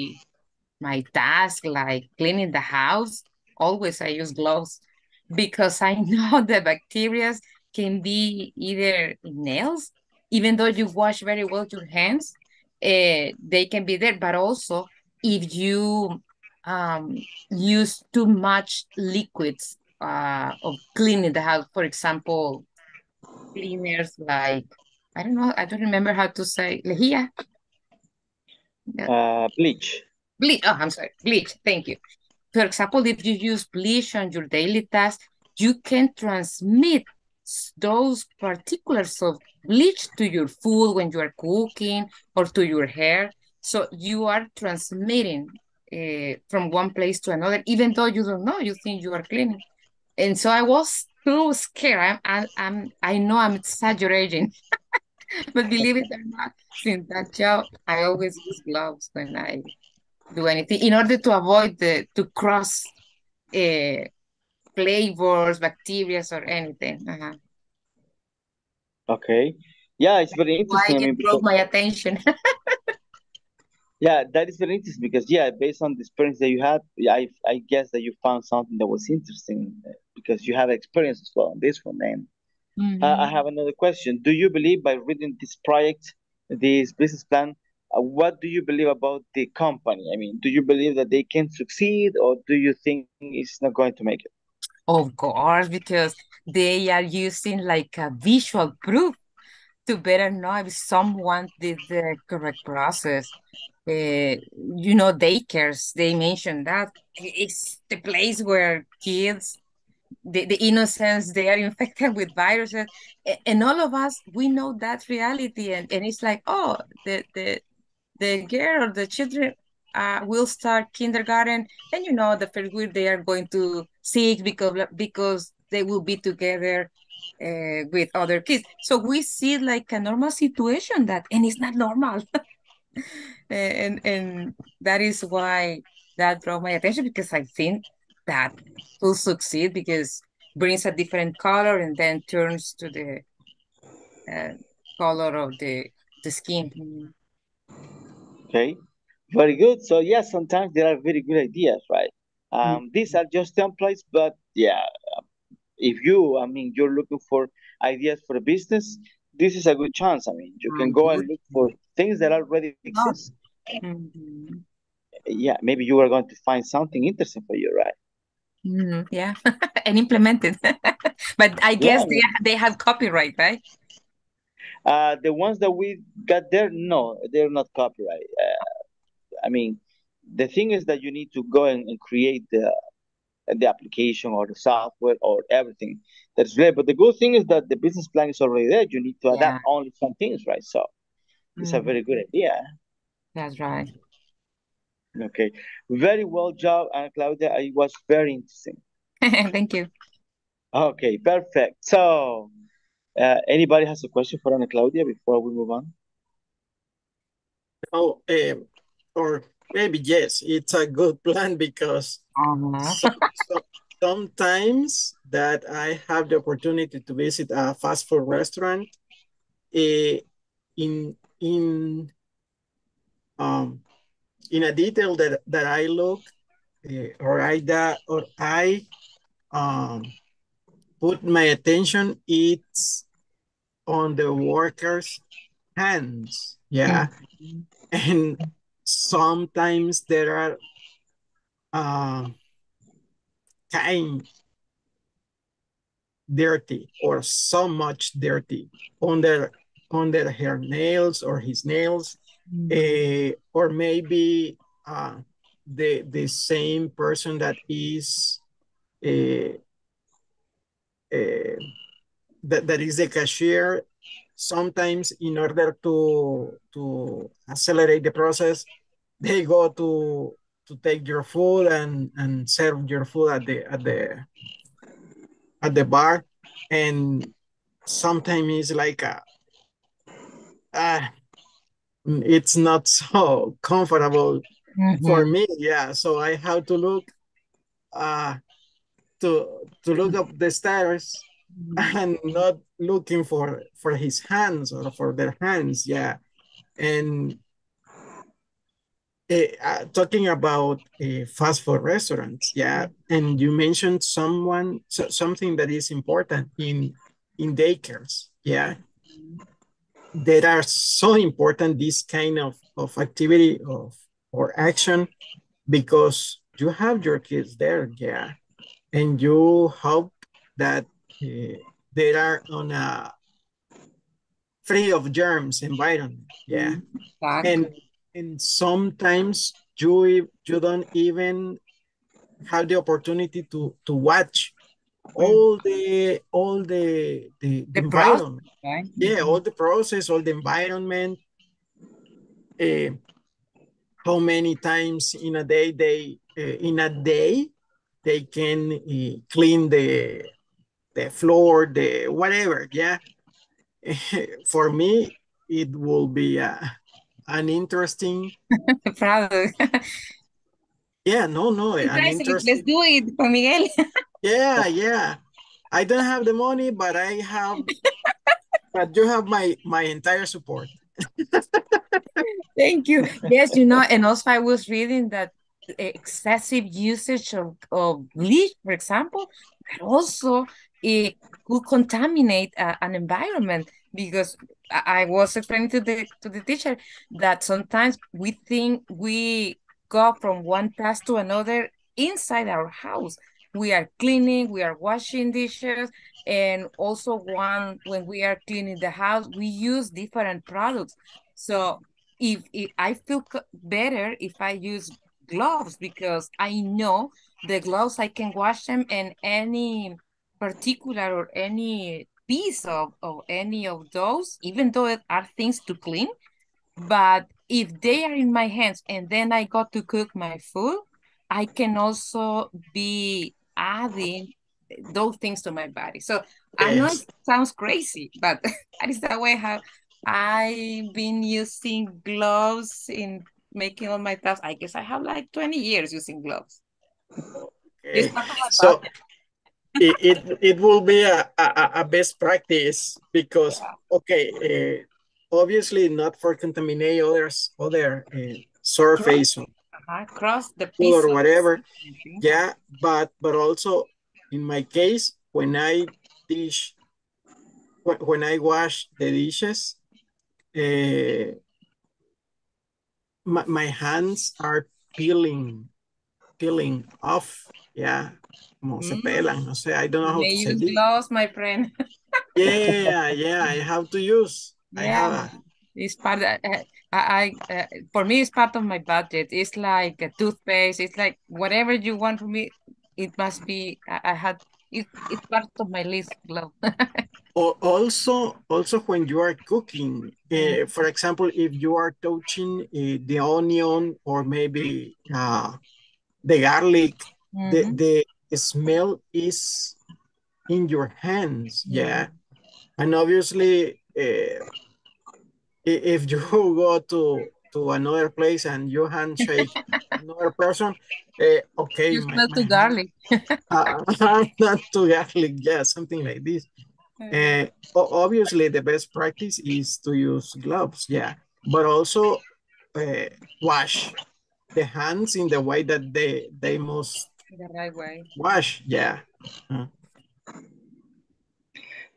my task like cleaning the house, always I use gloves because I know the bacteria can be either in nails, even though you wash very well your hands, uh, they can be there. But also, if you um, use too much liquids uh, of cleaning the house, for example, cleaners like I don't know, I don't remember how to say lejía. Uh, bleach. Bleach, oh, I'm sorry, bleach, thank you. For example, if you use bleach on your daily task, you can transmit those particulars of bleach to your food when you are cooking or to your hair. So you are transmitting uh, from one place to another, even though you don't know, you think you are cleaning. And so I was too scared. I'm, I'm, I know I'm exaggerating, but believe it or not, since that job, I always use gloves when I do anything in order to avoid the to cross uh, flavors, bacteria, or anything. Uh -huh. Okay. Yeah, it's very interesting. Why it broke my attention. yeah, that is very interesting because yeah, based on the experience that you had, I I guess that you found something that was interesting uh, because you have experience as well on this one. And mm -hmm. uh, I mm-hmm. have another question. Do you believe by reading this project, this business plan, what do you believe about the company? I mean, do you believe that they can succeed, or do you think it's not going to make it? Of course, because they are using like a visual proof to better know if someone did the correct process. Uh, you know, daycares, they mentioned that it's the place where kids, the, the innocence, they are infected with viruses. And all of us, we know that reality. And, and it's like, oh, the, the, the girl or the children uh, will start kindergarten. And you know, the first week they are going to sick because, because they will be together uh, with other kids. So we see like a normal situation that, and it's not normal. and and that is why that drew my attention because I think that will succeed because brings a different color and then turns to the uh, color of the the skin. Okay, very good. So yes, sometimes there are very good ideas, right? Um, mm -hmm. These are just templates, but yeah, if you, I mean, you're looking for ideas for a business, this is a good chance. I mean, you can go and look for things that already exist. Mm-hmm. Yeah, maybe you are going to find something interesting for you, right? Mm, yeah, and implement it. but I guess yeah. they they have copyright, right? Uh, the ones that we got there, no, they're not copyright. Uh, I mean, the thing is that you need to go and, and create the the application or the software or everything that's there. But the good thing is that the business plan is already there. You need to adapt only some things, right? So it's mm. a very good idea. That's right. Okay. Very well job, Ana Claudia. It was very interesting. Thank you. Okay, perfect. So uh, anybody has a question for Ana Claudia before we move on? Oh, um, or maybe yes, it's a good plan because uh -huh. so, so, sometimes that I have the opportunity to visit a fast food restaurant, eh, in in um in a detail that that I look uh, or I that or I um put my attention it's on the workers hands yeah mm -hmm. and sometimes there are uh, kind dirty or so much dirty on their on their hair nails or his nails mm -hmm. uh, or maybe uh, the the same person that is uh, uh, that, that is the cashier. Sometimes in order to to accelerate the process they go to to take your food and and serve your food at the at the at the bar. And sometimes it's like a, uh, it's not so comfortable mm -hmm. for me. Yeah so i have to look uh to to look up the stairs and not looking for for his hands or for their hands yeah. And uh, talking about uh, fast food restaurants yeah. And you mentioned someone so, something that is important in in daycares yeah. That are so important this kind of of activity of or action because you have your kids there yeah and you hope that uh, they are on a free of germs environment. Yeah. Exactly. And and sometimes you you don't even have the opportunity to to watch all the all the the, the environment process, right? yeah all the process all the environment uh, how many times in a day they uh, in a day they can uh, clean the the floor, the whatever. Yeah. For me, it will be a, an interesting problem. yeah, no, no. Interesting... Let's do it, Juan Miguel. yeah, yeah. I don't have the money, but I have, but you have my my entire support. Thank you. Yes, you know, and also I was reading that excessive usage of, of bleach, for example, but also it could contaminate uh, an environment because I was explaining to the to the teacher that sometimes we think we go from one task to another inside our house. We are cleaning, we are washing dishes, and also one when we are cleaning the house, we use different products. So if, if I feel better if I use gloves because I know the gloves I can wash them and any particular or any piece of, of any of those, even though it are things to clean, but if they are in my hands and then I got to cook my food, I can also be adding those things to my body. So I know it sounds crazy, but that is the way how I've been using gloves in making all my tasks. I guess I have like 20 years using gloves. Okay. So it, it, it will be a, a, a best practice because, yeah. okay, uh, obviously not for contaminate others, other uh, surface cross, uh, cross the or whatever. Yeah, but but also in my case, when I dish, when I wash the dishes, uh, my, my hands are peeling, peeling off. Yeah, como mm. se pelan. No sé, I don't know how to say use gloves, my friend. yeah, yeah, I have to use. Yeah. I have a, it's part of, uh, I, I uh, for me it's part of my budget it's like a toothpaste it's like whatever you want from me it must be i, I had it, it's part of my list glove also also when you are cooking uh, for example if you are touching uh, the onion or maybe uh, the garlic mm -hmm. the mm-hmm. the smell is in your hands yeah and obviously uh, if you go to to another place and you handshake another person, uh, okay. You smell too garlic. uh, not too garlic, yeah, something like this. Uh, obviously, the best practice is to use gloves, yeah, but also uh, wash the hands in the way that they they must the right way. Wash, yeah. Uh.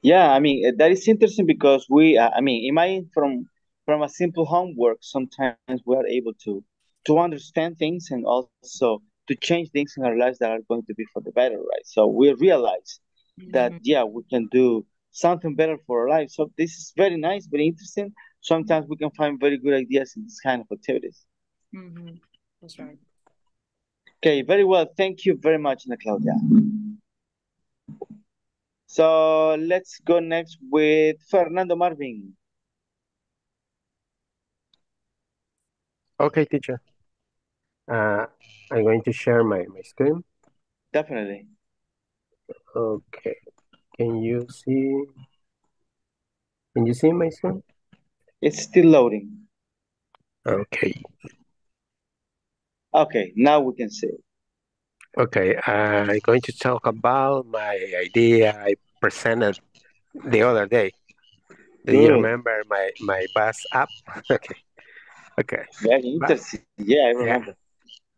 Yeah, I mean that is interesting because we, uh, I mean, imagine from from a simple homework, sometimes we are able to to understand things and also to change things in our lives that are going to be for the better, right? So we realize mm -hmm. that yeah, we can do something better for our life. So this is very nice, very interesting. Sometimes we can find very good ideas in this kind of activities. Mm -hmm. That's right. Okay, very well. Thank you very much, Ana Claudia. So let's go next with Fernando Marvin. Okay, teacher. Uh, I'm going to share my, my screen. Definitely. Okay. Can you see? Can you see my screen? It's still loading. Okay. Okay, now we can see. Okay, I'm going to talk about my idea I presented the other day. Do Good. you remember my, my bus app? okay. Okay. Very interesting. But, yeah, I remember.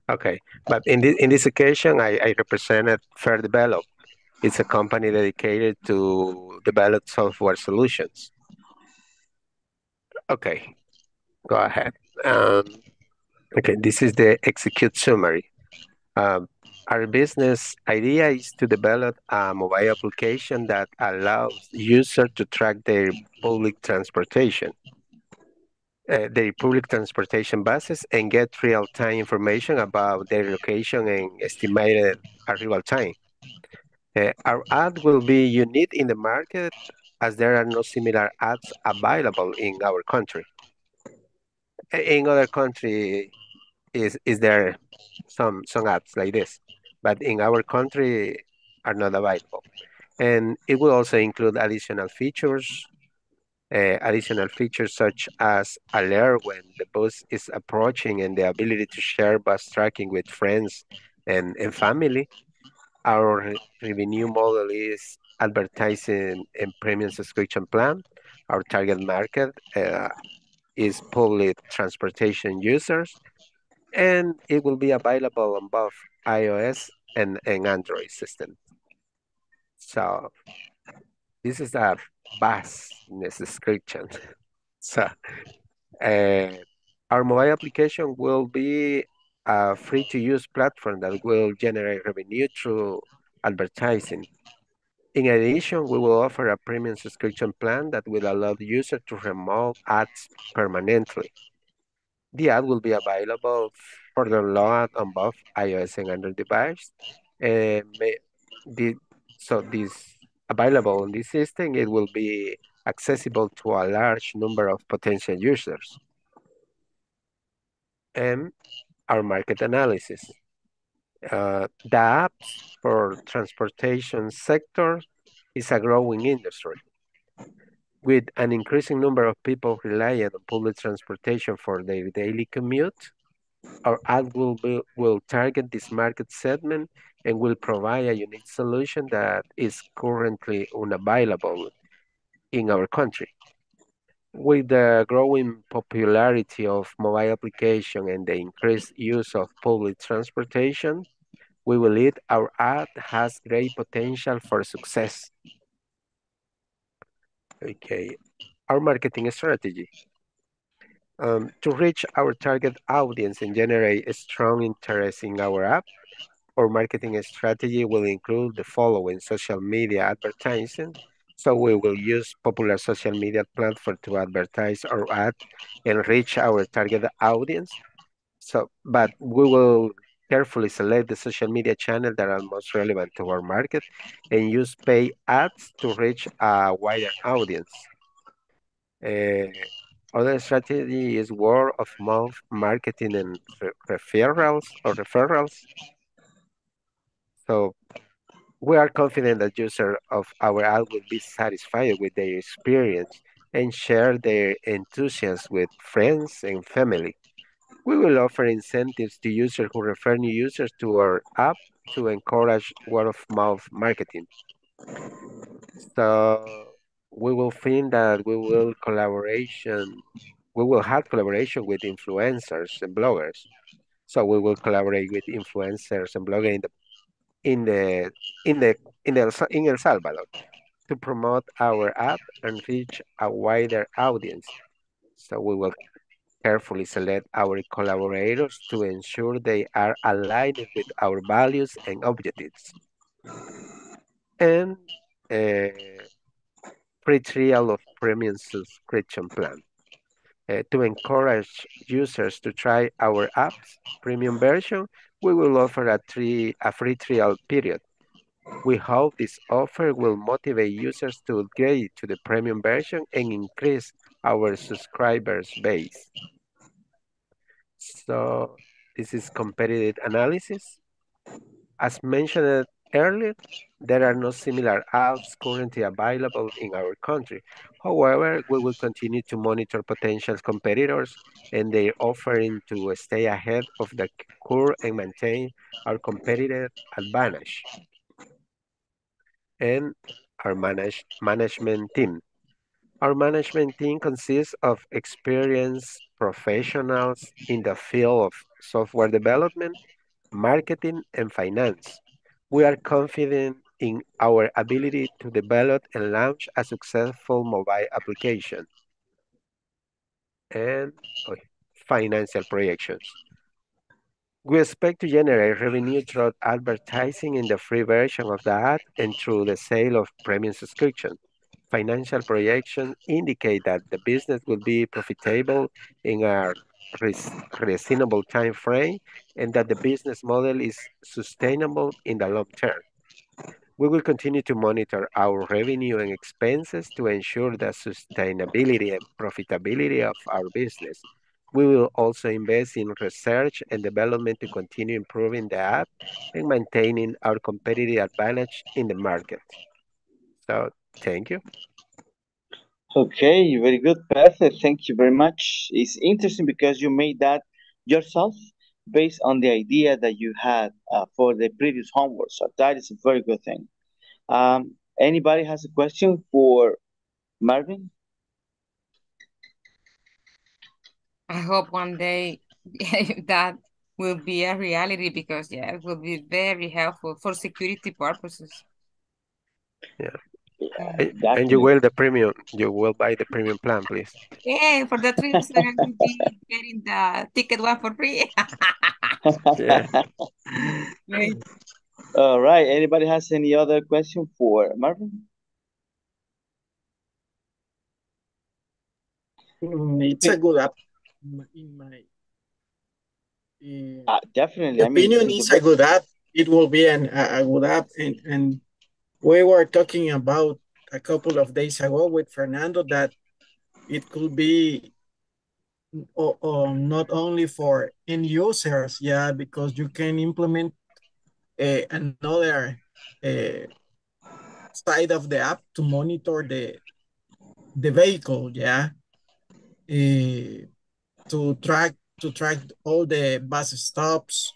Yeah. Okay, but in this in this occasion, I, I represented Fair Develop. It's a company dedicated to develop software solutions. Okay, go ahead. Um, Okay, this is the execute summary. Um, our business idea is to develop a mobile application that allows users to track their public transportation, uh, their public transportation buses, and get real-time information about their location and estimated arrival time. Uh, our ad will be unique in the market as there are no similar ads available in our country. In other countries, is is there some some apps like this, but in our country are not available. And it will also include additional features, uh, additional features such as alert when the bus is approaching and the ability to share bus tracking with friends and, and family. Our revenue model is advertising and premium subscription plan. Our target market uh, is public transportation users and it will be available on both iOS and, and Android system. So this is a vast description. so uh, our mobile application will be a free-to-use platform that will generate revenue through advertising. In addition, we will offer a premium subscription plan that will allow the user to remove ads permanently. The ad will be available for download on both iOS and Android device. And eh, the, so this available on this system, it will be accessible to a large number of potential users. And our market analysis. Uh, the apps for transportation sector is a growing industry with an increasing number of people relying on public transportation for their daily commute, our ad will, be, will target this market segment and will provide a unique solution that is currently unavailable in our country. With the growing popularity of mobile application and the increased use of public transportation, we believe our app has great potential for success. Okay, our marketing strategy. Um, to reach our target audience and generate a strong interest in our app, our marketing strategy will include the following social media advertising. So we will use popular social media platform to advertise our ad and reach our target audience. So, but we will carefully select the social media channel that are most relevant to our market and use pay ads to reach a wider audience. Uh, other strategy is word of mouth marketing and re referrals or referrals. So we are confident that users of our app will be satisfied with their experience and share their enthusiasm with friends and family. We will offer incentives to users who refer new users to our app to encourage word of mouth marketing. So we will think that we will collaboration, we will have collaboration with influencers and bloggers. So we will collaborate with influencers and bloggers in the in the in the in the in El Salvador to promote our app and reach a wider audience. So we will carefully select our collaborators to ensure they are aligned with our values and objectives. And a free trial of premium subscription plan. Uh, to encourage users to try our app's premium version, we will offer a, three, a free trial period. We hope this offer will motivate users to upgrade to the premium version and increase our subscribers base. So this is competitive analysis. As mentioned earlier, there are no similar apps currently available in our country. However, we will continue to monitor potential competitors and their offering to stay ahead of the curve and maintain our competitive advantage. And our manage, management team. Our management team consists of experienced professionals in the field of software development, marketing, and finance. We are confident in our ability to develop and launch a successful mobile application. And financial projections. We expect to generate revenue through advertising in the free version of the and through the sale of premium subscription. Financial projections indicate that the business will be profitable in a reasonable time frame and that the business model is sustainable in the long term. We will continue to monitor our revenue and expenses to ensure the sustainability and profitability of our business. We will also invest in research and development to continue improving the app and maintaining our competitive advantage in the market. So thank you. Okay, very good, perfect. Thank you very much. It's interesting because you made that yourself based on the idea that you had uh, for the previous homework. So that is a very good thing. Um, anybody has a question for Marvin? I hope one day that will be a reality because yeah, it will be very helpful for security purposes. Yeah. And, and you will the premium, you will buy the premium plan, please. Yeah, for the trips I will be getting the ticket one for free. yeah. Great. All right. Anybody has any other question for Marvin? It's a good app in my uh, definitely. I opinion. mean, it's a good app. It will be an, a, a good app, and and we were talking about a couple of days ago with Fernando that it could be not only for end users, yeah, because you can implement uh, another uh, side of the app to monitor the the vehicle, yeah, uh, to track to track all the bus stops,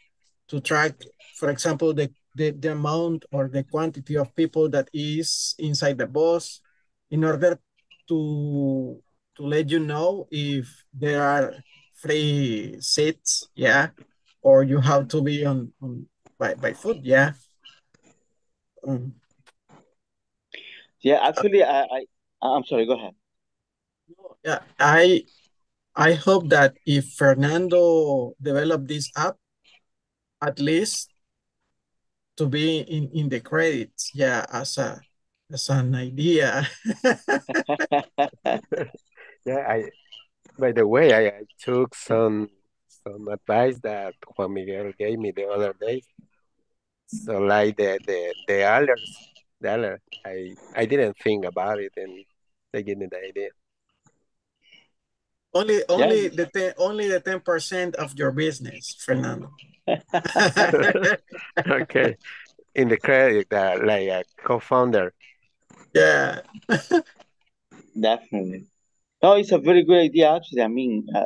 to track, for example, the, the the amount or the quantity of people that is inside the bus, in order to to let you know if there are free seats, yeah, or you have to be on, on by, by foot, yeah. Um, yeah, actually, I, I, I'm sorry, go ahead. Yeah, I, I hope that if Fernando develop this app, at least to be in, in the credits, yeah, as a, as an idea. yeah, I, by the way, I, I took some some advice that Juan Miguel gave me the other day. So like the the the alerts, the alert, I I didn't think about it, and they gave me the idea. Only only yeah. the ten, only the ten percent of your business, Fernando. okay, in the credit, uh, like a co-founder. Yeah. Definitely. No, it's a very good idea. Actually, I mean, uh,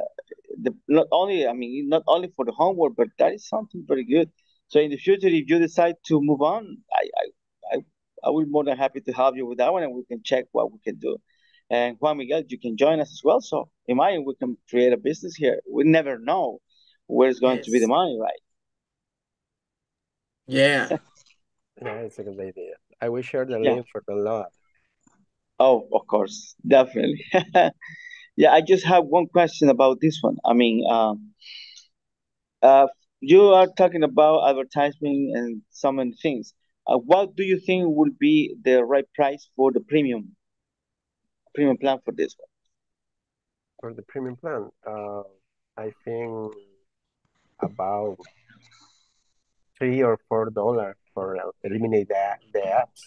the not only I mean not only for the homework, but that is something very good. So in the future, if you decide to move on, I I I, I will be more than happy to help you with that one, and we can check what we can do. And Juan Miguel, you can join us as well. So imagine we can create a business here. We never know where it's going yes. to be the money, right? Yeah. yeah, it's a good idea. I will share the yeah. link for the law. Oh, of course, definitely. yeah, I just have one question about this one. I mean, um, uh, you are talking about advertising and so many things. Uh, what do you think would be the right price for the premium premium plan for this one? For the premium plan, uh, I think about three or four dollars for eliminate the, the ads.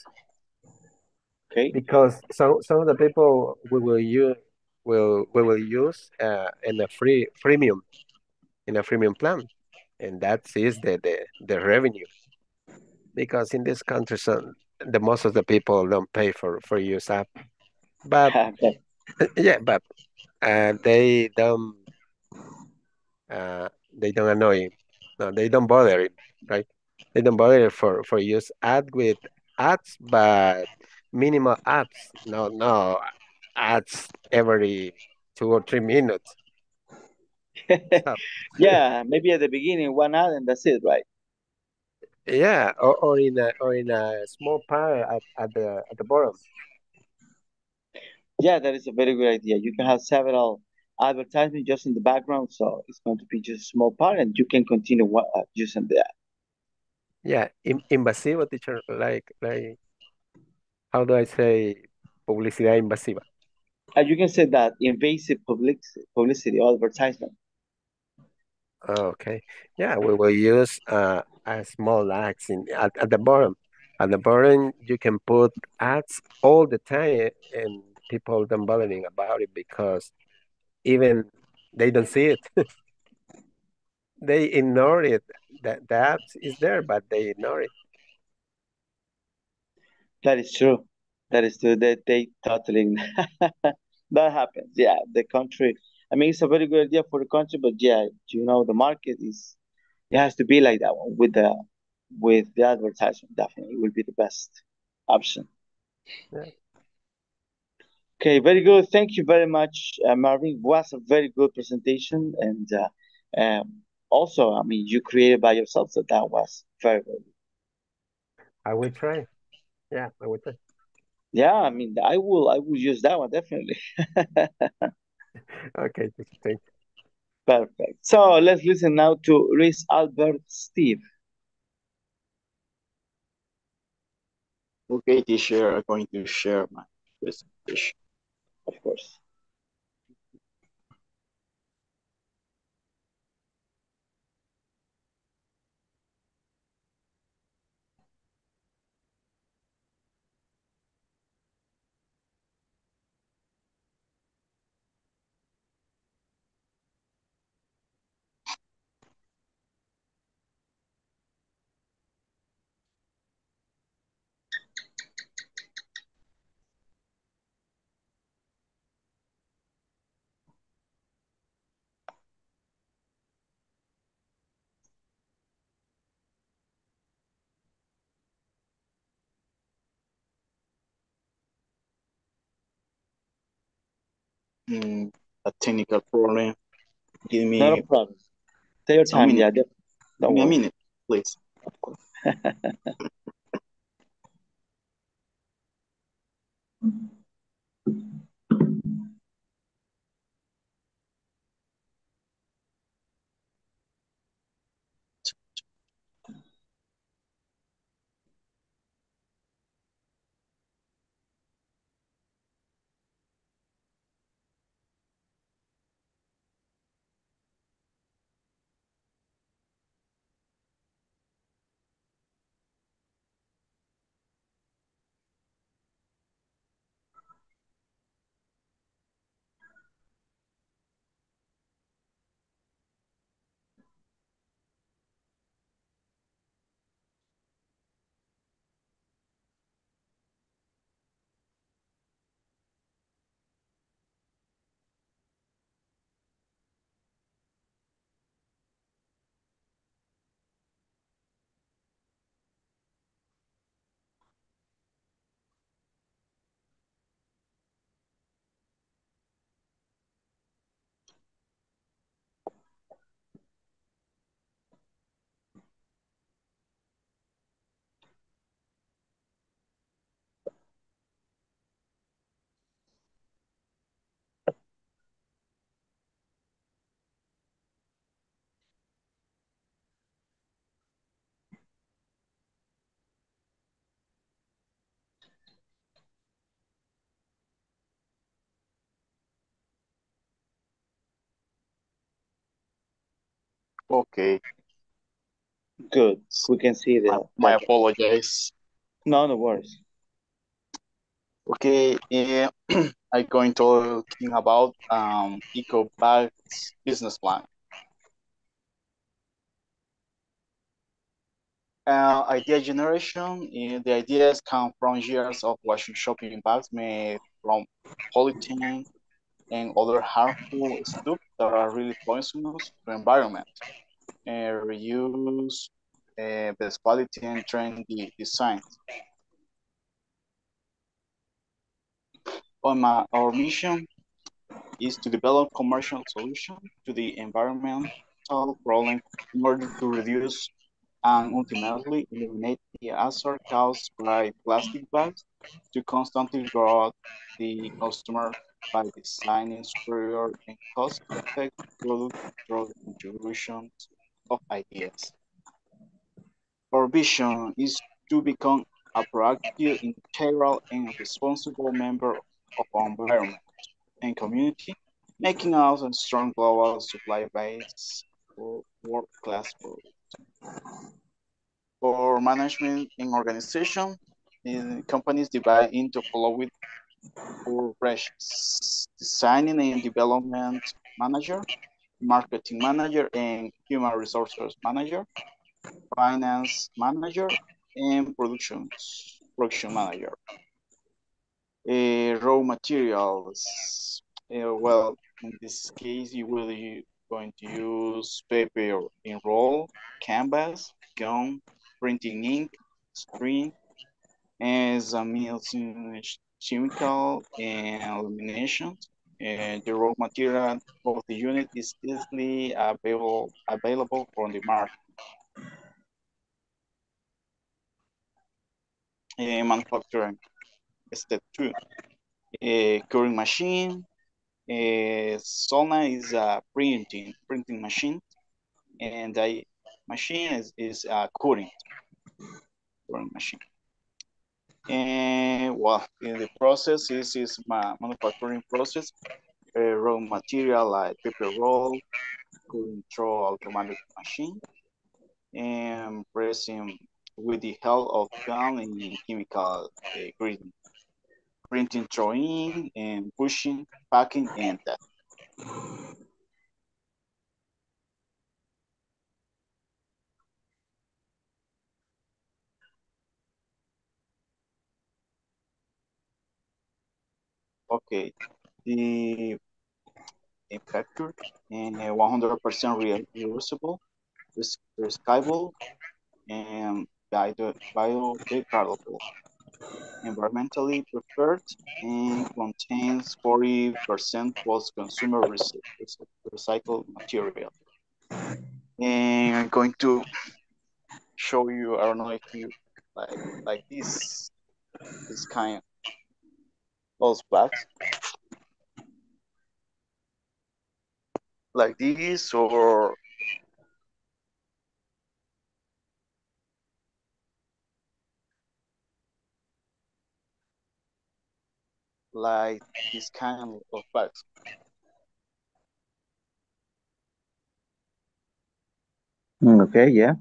Okay. Because some some of the people we will use will we will use uh, in a free premium in a premium plan, and that is the the, the revenue. Because in this country, some, the most of the people don't pay for for use app, but okay. yeah, but uh, they don't uh, they don't annoy him. No, they don't bother him, right? They don't bother for for use ad with ads, but minimal ads. No, no ads every two or three minutes. yeah, maybe at the beginning one ad and that's it, right? Yeah, or, or in a or in a small pile at, at the at the bottom. Yeah, that is a very good idea. You can have several advertisements just in the background, so it's going to be just a small part, and you can continue uh, using that. Yeah, in, invasivo teacher, like like how do I say publicidad invasiva? Uh, you can say that invasive public publicity or advertisement. Okay. Yeah, we will use uh, a small ads in at, at the bottom. At the bottom, you can put ads all the time, and people don't bothering about it because even they don't see it. they ignore it. That the app is there, but they ignore it. That is true. That is true. They, they totally that happens. Yeah, the country. I mean, it's a very good idea for the country, but yeah, you know, the market is it has to be like that one with the with the advertisement. Definitely, will be the best option. Yeah. Okay, very good. Thank you very much, uh, Marvin. Was a very good presentation, and uh, um, also, I mean, you created by yourself, so that was very good. I will try. Yeah, I will try. Yeah, I mean, I will. I will use that one definitely. okay, thank you. Perfect. So let's listen now to Luis Albert Steve. Okay, teacher, I'm going to share my presentation. Of course. mm, a technical problem. Give me not a problem. Take your time. Yeah, don't give me a minute, please. Of course. Okay. Good. We can see My, my apologies. no, no worries. Okay, eh, I'm going to talking about um EcoBag's business plan. Uh, idea generation, eh, the ideas come from years of washing shopping bags made from polythene and other harmful stuff that are really poisonous to environment. And reuse uh, best quality and trendy designs. On um, my, uh, our mission is to develop commercial solutions to the environmental problem in order to reduce and ultimately eliminate the hazard caused by plastic bags to constantly grow the customer by designing superior and cost-effective products through contributions of ideas. Our vision is to become a proactive, integral, and responsible member of our environment and community, making us a strong global supply base for world-class products. For management and organization, the companies divide into following four branches: designing and development manager, marketing manager and human resources manager, finance manager, and productions production manager. Uh, raw materials. Uh, well, in this case, you will be going to use paper and roll, canvas, gum, printing ink, string, and examination chemical and illumination. And the raw material of the unit is easily available available from the market. Uh, manufacturing step two. A curing machine. A Solna is a printing printing machine, and the machine is, is a curing curing machine. And well, in the process, this is my manufacturing process. Uh, raw material like paper roll, through automatic machine, and pressing with the help of gun and chemical uh, printing, drawing, and pushing, packing, and that. Okay, the impactor and 100% reusable, recyclable, and biodegradable environmentally preferred, and contains 40% post-consumer recycled material. And I'm going to show you, I don't know if you like like this, this kind of bags. Like this or like this kind of bags. Mm, Okay, yeah.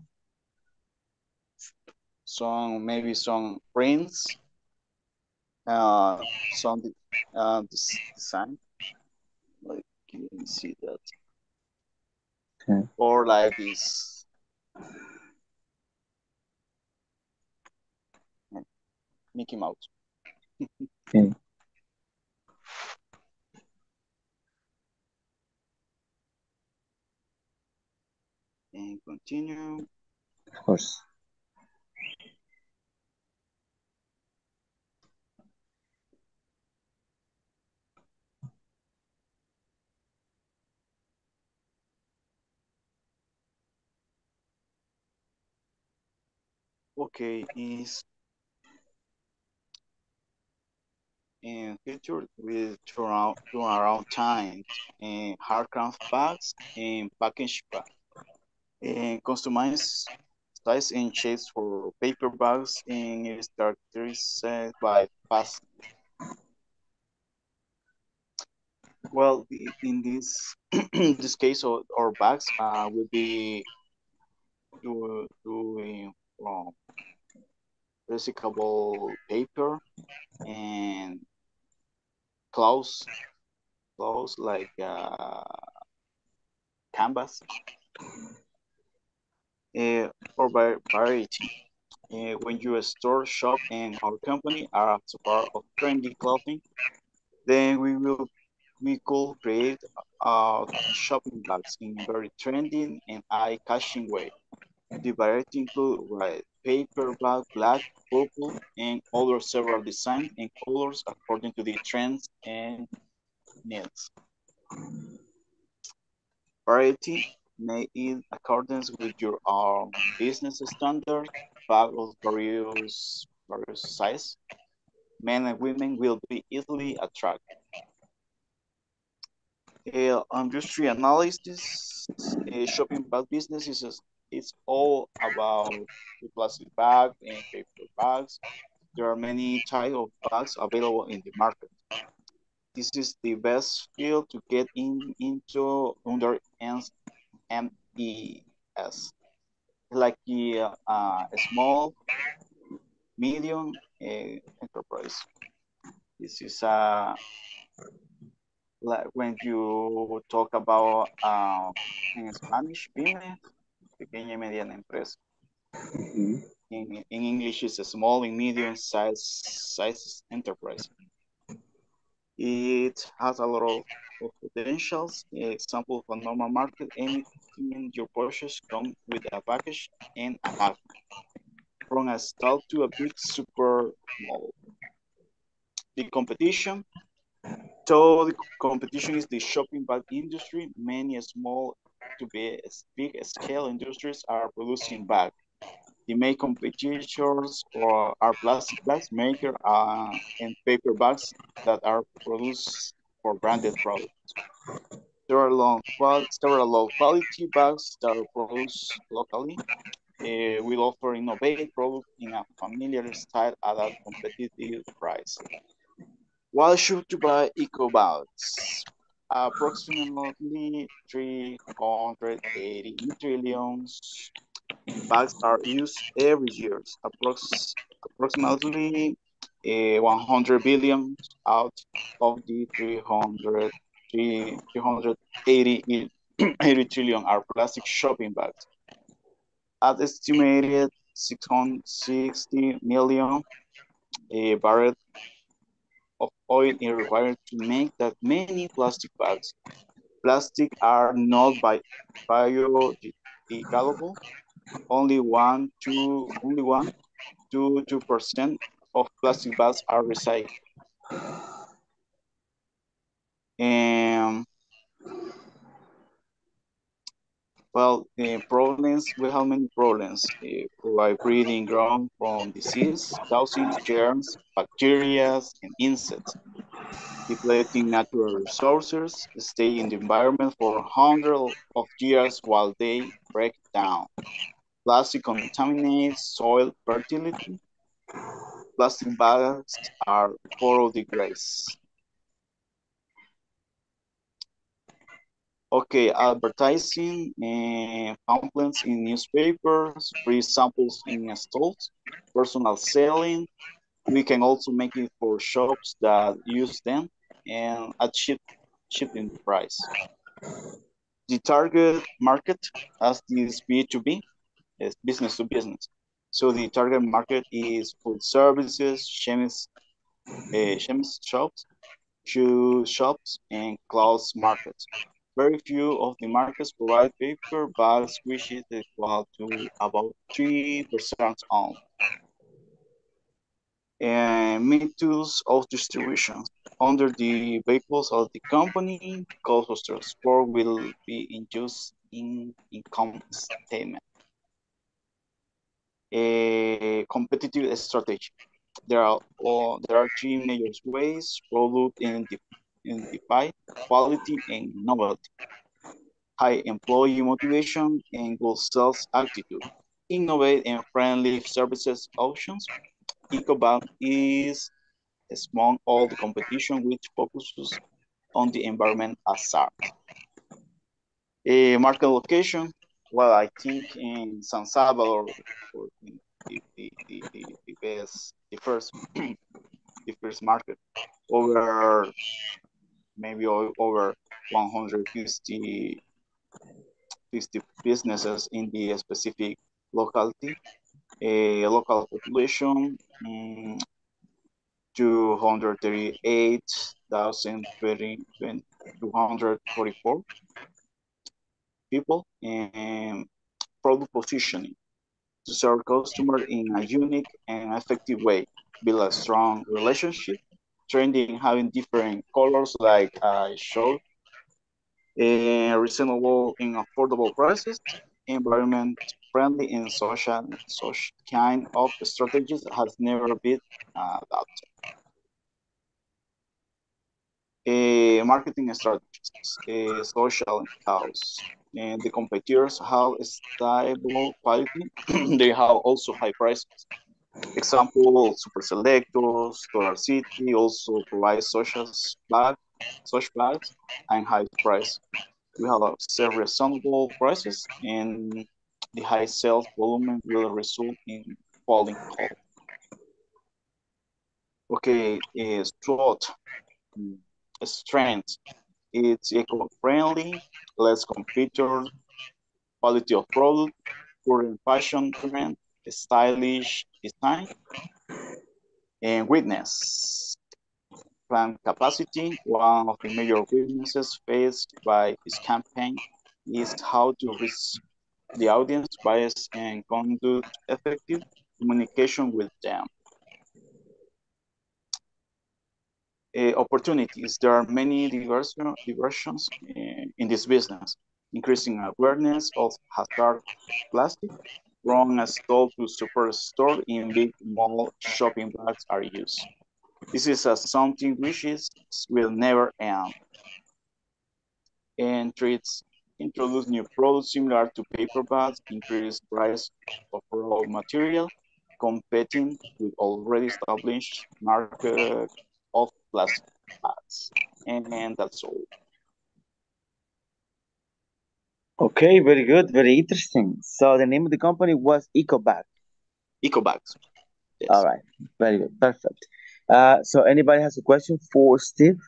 Some maybe some prints, uh, some uh, this design. Like you can see that, Okay. or like this. Mickey Mouse. Okay. And continue. Of course. Okay, is and featured with turnaround turnaround times and hardcraft bags and package bags. And customized size and shapes for paper bags and it is characterized by fast. Well, in this in this case, our, our bags uh, will be doing from recyclable paper and clothes, clothes like uh, canvas uh, or variety. Uh, when you store shop in our company are a part of trendy clothing, then we will we could create uh, shopping bags in a very trending and eye-catching way. The variety include white, paper bag, black, purple, and other several designs and colors according to the trends and needs. Variety made in accordance with your um, business standard, bag of various various size. Men and women will be easily attracted. Uh, industry analysis, uh, shopping bag business is it's all about the plastic bag and paper bags. There are many types of bags available in the market. This is the best field to get in into under MES, like the uh, small, medium uh, enterprise. This is a like when you talk about uh, in Spanish, pyme, pequeña y mediana empresa. Mm -hmm. in, in English, it's a small and medium size size enterprise. It has a lot of, of potentials. Example for normal market, anything your purchase come with a package and a magnet. From a stall to a big super mall. The competition. So the competition is the shopping bag industry. Many small to big, big scale industries are producing bags. The main competitors for are plastic bags maker uh, and paper bags that are produced for branded products. Are long, several low quality bags that are produced locally. Uh, will offer innovative products in a familiar style at a competitive price. Why should you buy eco bags? Approximately 380 trillions bags are used every year. Approx approximately uh, 100 billion out of the 300, 380 80 trillion are plastic shopping bags. At estimated 660 million uh, barrels of oil is required to make that many plastic bags. Plastic are not biodegradable only one, two, only one, two, two percent of plastic bags are recycled. Well, uh, problems, we have many problems uh, like breeding ground from disease, causing germs, bacteria, and insects. Depleting natural resources, stay in the environment for hundreds of years while they break down. Plastic contaminates soil fertility. Plastic bags are biodegrades. Okay, advertising and pamphlets in newspapers, free samples in stalls, personal selling. We can also make it for shops that use them and at cheap, shipping price. The target market as this B2B is business to business. So the target market is food services, chemist, uh, chemist shops, shoe shops, and clothes markets. Very few of the markets provide paper bags, which is equal to about 3% only. And methods of distribution. Under the vehicles of the company, cost of transport will be in use in income statement a competitive strategy. There are all, there are three major ways: product identify, quality, and novelty. High employee motivation and good sales attitude. Innovate and friendly services options. EcoBag is among all the competition which focuses on the environment as art. A market location, well, I think in San Salvador, the, the, the, the, best, the first, the first market, over maybe over 150 50 businesses in the specific locality. A local population, um, 238,244 people and product positioning to serve customer in a unique and effective way, build a strong relationship, trending having different colors like I showed, and reasonable and affordable prices, environment friendly and social, social kind of strategies has never been uh, adopted. Uh, marketing strategies, uh, social house, and the competitors have stable quality. they have also high prices. Example, Super Selectos, Dollar City also provides social bags, social bags and high price. We have several reasonable prices and the high sales volume will result in falling cost. Okay, SWOT mm, strength. It's eco-friendly, less computer, quality of product, current fashion trend, stylish design, and weakness. Plan capacity, one of the major weaknesses faced by this campaign is how to reach the audience bias and conduct effective communication with them. Uh, opportunities. There are many diversion, diversions in, in this business, increasing awareness of hazard plastic, from a store to superstore in big mall shopping bags are used. This is a something which is will never end. And treats introduce new products similar to paper bags, increase price of raw material, competing with already established market of plastic bags. And, and that's all. Okay, very good, very interesting. So the name of the company was EcoBag. EcoBags. Yes. All right, very good, perfect. Uh, so anybody has a question for Steve?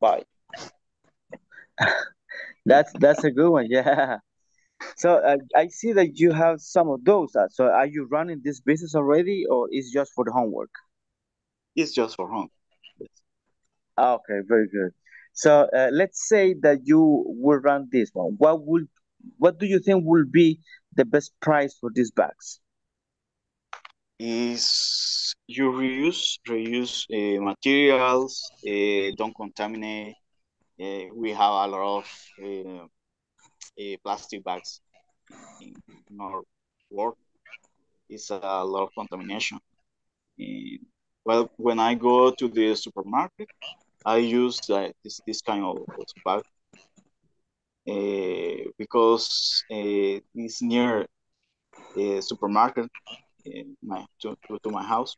Bye. that's that's a good one, yeah. So uh, I see that you have some of those. Uh, so are you running this business already, or is just for the homework? It's just for home. Okay, very good. So uh, let's say that you will run this one. What would, what do you think will be the best price for these bags? Is you reuse reuse uh, materials, uh, don't contaminate. Uh, we have a lot of uh, uh, plastic bags in, our work. It's a lot of contamination. Well, when I go to the supermarket, I use uh, this this kind of, bag uh, because uh, it's near a supermarket my to, to, my house,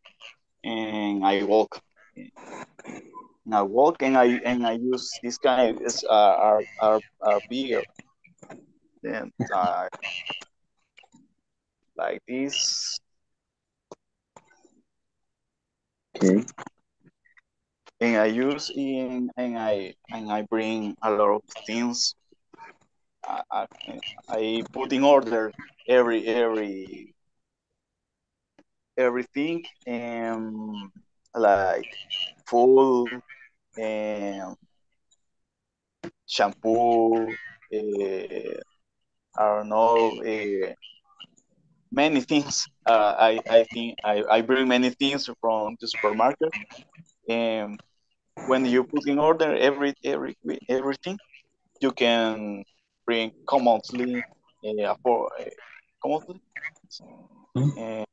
and I walk. And I walk and I and I use this kind of uh, our our beer. Then I like this. Okay and I use in and I and I bring a lot of things. I, I, I put in order every every everything and like food and shampoo. Uh, I don't know. Uh, many things. Uh, I I think I, I bring many things from the supermarket, and when you put in order every every everything, you can bring commonly uh, for uh, commonly. Uh,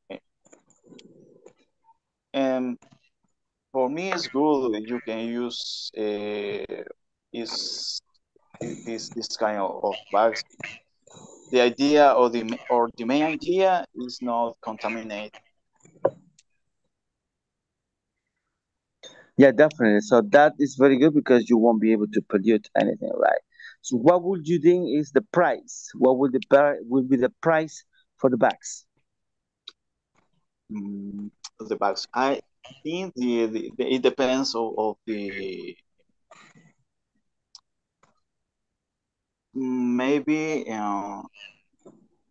and for me, it's good. You can use uh, is this this kind of, of bags. The idea or the or the main idea is not contaminate Yeah, definitely. So that is very good because you won't be able to pollute anything, right? So what would you think is the price? What would the would be the price for the bags? Mm, the bags. I think the, the, the it depends of, of the maybe uh,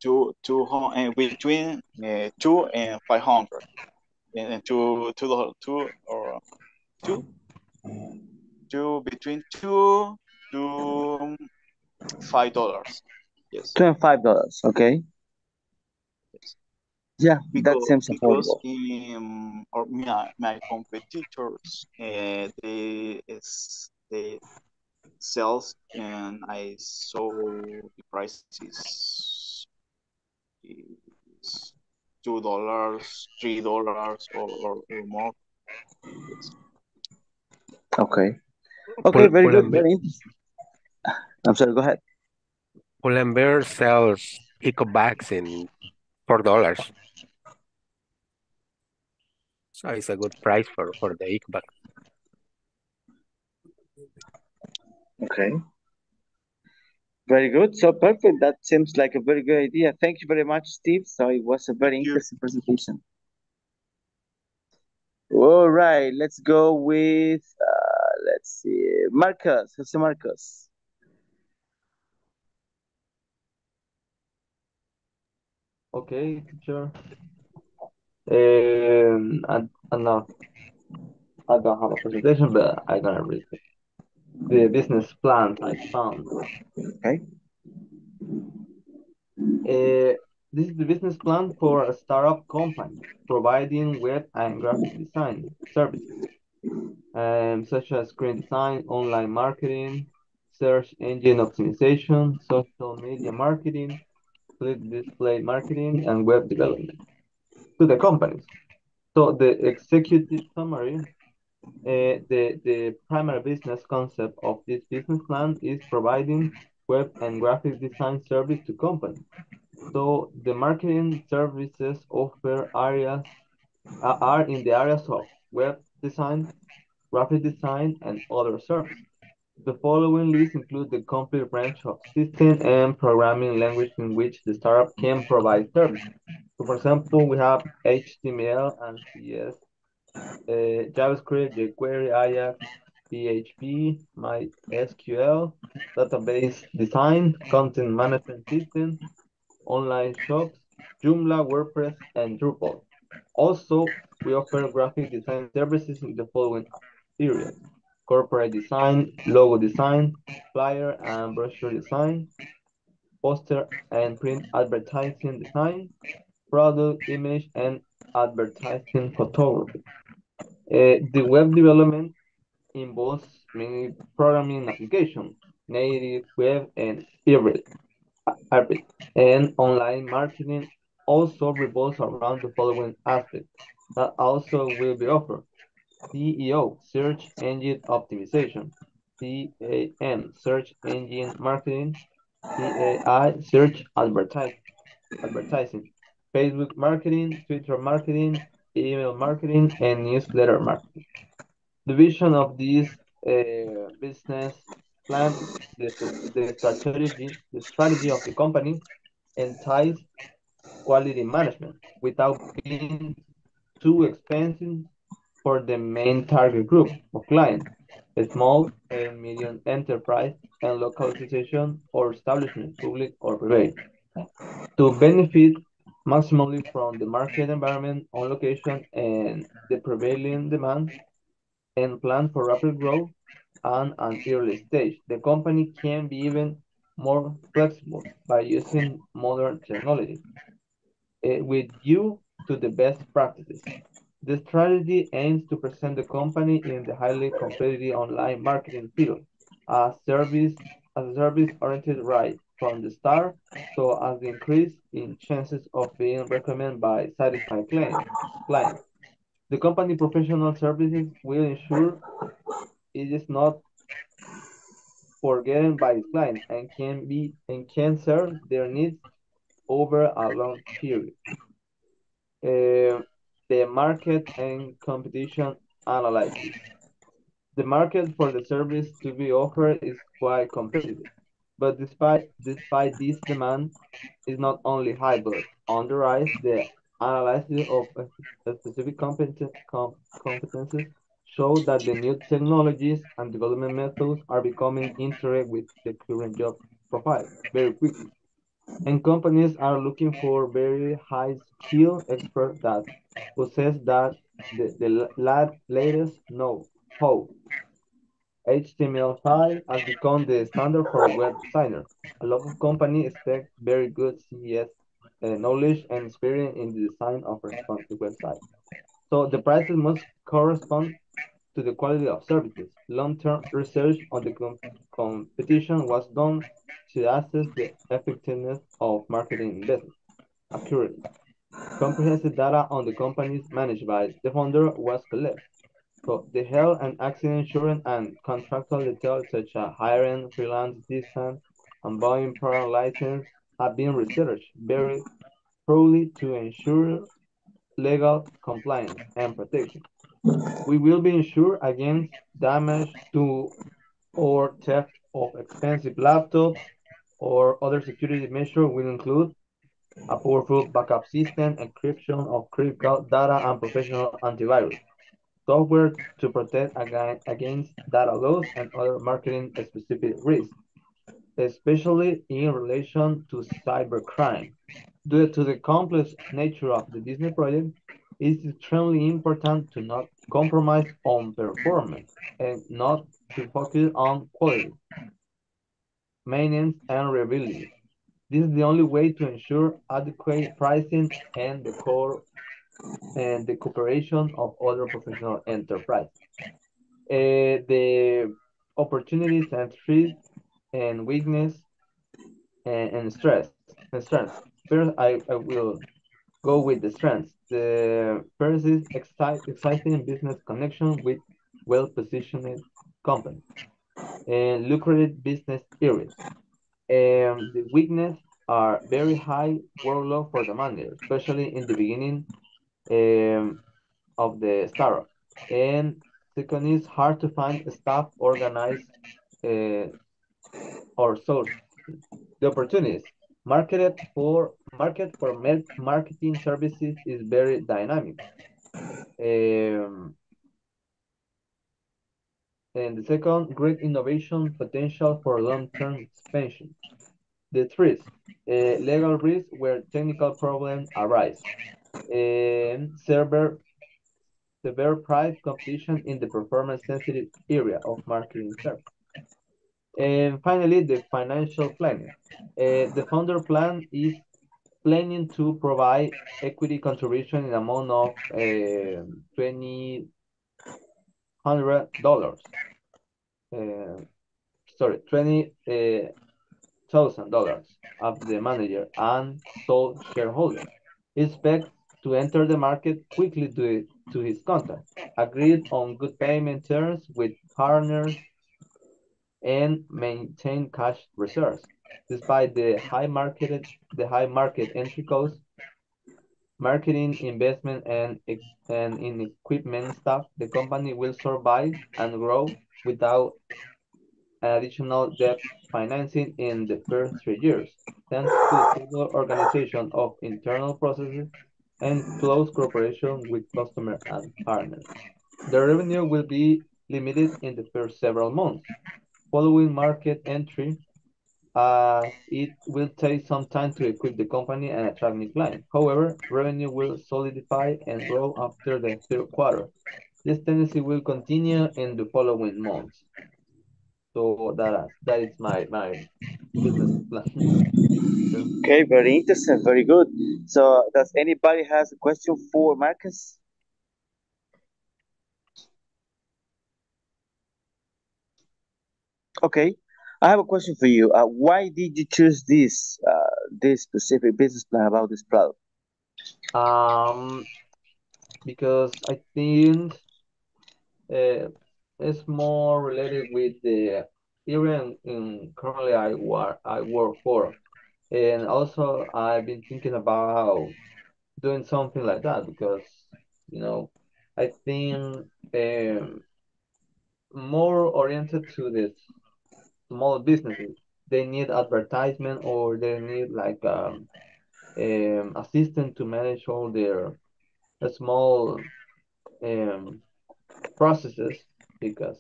two two uh, between uh, two and five hundred and two two two or two two between two to five dollars. Yes. Two and five dollars. Okay. Yes. Yeah, Because, that seems affordable. because um, or my, my competitors uh, they is they sells and I saw the price is, is two dollars, three dollars or, or, or more. Yes. Okay. Okay, Pull, very Pull good. Very interesting. I'm sorry. Go ahead. Pull and Bear sells eco bags in four dollars. So it's a good price for, for the eco bag. Okay. Very good. So perfect. That seems like a very good idea. Thank you very much, Steve. So it was a very Thank you. interesting presentation. All right, let's go with uh, let's see, Marcus. Jose Marcus. Okay, teacher. Um, and, and now I don't have a presentation, but I'm gonna read it. the business plan I found. Okay. Uh, this is the business plan for a startup company providing web and graphic design services, um, such as screen design, online marketing, search engine optimization, social media marketing, click display marketing, and web development to the companies. So the executive summary, uh, the, the primary business concept of this business plan is providing web and graphic design service to companies. So the marketing services offer areas uh, are in the areas of web design, graphic design, and other services. The following list includes the complete range of system and programming language in which the startup can provide service. So for example, we have HTML and CSS, uh, JavaScript, jQuery, Ajax, PHP, MySQL, database design, content management system, online shops, Joomla, WordPress, and Drupal. Also, we offer graphic design services in the following areas. Corporate design, logo design, flyer and brochure design, poster and print advertising design, product image and advertising photography. Uh, the web development involves many programming applications, native, web, and hybrid, hybrid. And online marketing also revolves around the following aspects that also will be offered. SEO, Search Engine Optimization, SEM, Search Engine Marketing, CAI, Search Advertising, Advertising, Facebook Marketing, Twitter Marketing, Email Marketing, and Newsletter Marketing. The vision of this uh, business plan, the, the strategy, the strategy of the company entices quality management without being too expensive for the main target group of clients, small and medium enterprise and localization or establishment, public or private, to benefit maximally from the market environment on location and the prevailing demand and plan for rapid growth and an early stage. The company can be even more flexible by using modern technology uh, with due to the best practices. The strategy aims to present the company in the highly competitive online marketing field as service a service-oriented right from the start, so as the increase in chances of being recommended by satisfied clients. clients. The company professional services will ensure it is not forgotten by its clients and can be and can serve their needs over a long period. Uh, the market and competition analysis. the market for the service to be offered is quite competitive. But despite despite this demand is not only high but on the rise, the analysis of specific competen com competencies show that the new technologies and development methods are becoming integrated with the current job profile very quickly. And companies are looking for very high skill experts that possess that the, the latest know-how. HTML5 has become the standard for web designers. A lot of companies expect very good CSS uh, knowledge and experience in the design of responsive websites. So the prices must correspond to the quality of services. Long-term research on the com competition was done to assess the effectiveness of marketing investment accurately. Comprehensive data on the companies managed by the founder was collected. So the health and accident insurance and contractual details such as hiring, freelance distance, and buying product license have been researched very thoroughly to ensure legal compliance and protection. We will be insured against damage to or theft of expensive laptops or other security measures will include a powerful backup system, encryption of critical data, and professional antivirus software to protect against data loss and other marketing-specific risks, especially in relation to cybercrime. Due to the complex nature of the Disney project, it is extremely important to not compromise on performance and not to focus on quality, maintenance, and reliability. This is the only way to ensure adequate pricing and the core and the cooperation of other professional enterprises. Uh, the opportunities and threats and weakness and, and stress and strengths. First, I, I will go with the strengths. The first is exciting business connection with well-positioned companies and lucrative business areas. And the weakness are very high workload for the manager, especially in the beginning um, of the startup. And second is hard to find staff organized uh, or source the opportunities. marketed for market for marketing services is very dynamic. Um, and the second, great innovation potential for long-term expansion. The third, uh, legal risk where technical problems arise and server severe price competition in the performance sensitive area of marketing service. And finally, the financial planning. Uh, the founder plan is planning to provide equity contribution in amount of uh, twenty hundred dollars. Uh, sorry, twenty uh, thousand dollars of the manager and sole shareholder. Expect to enter the market quickly to, to his contact, agreed on good payment terms with partners, and maintain cash reserves. Despite the high market, the high market entry costs, marketing investment and, and in equipment staff, the company will survive and grow without additional debt financing in the first three years, thanks to stable organization of internal processes and close cooperation with customers and partners. The revenue will be limited in the first several months. Following market entry, uh, it will take some time to equip the company and attract new clients. However, revenue will solidify and grow after the third quarter. This tendency will continue in the following months. So that that is my my business plan. Okay, very interesting, very good. So, does anybody has a question for Marcus? Okay, I have a question for you. Uh, why did you choose this uh, this specific business plan about this product? Um, because I think uh, it's more related with the area in currently I work I work for. And also, I've been thinking about doing something like that because, you know, I think um, more oriented to the small businesses. They need advertisement or they need like um, um assistant to manage all their uh, small um processes because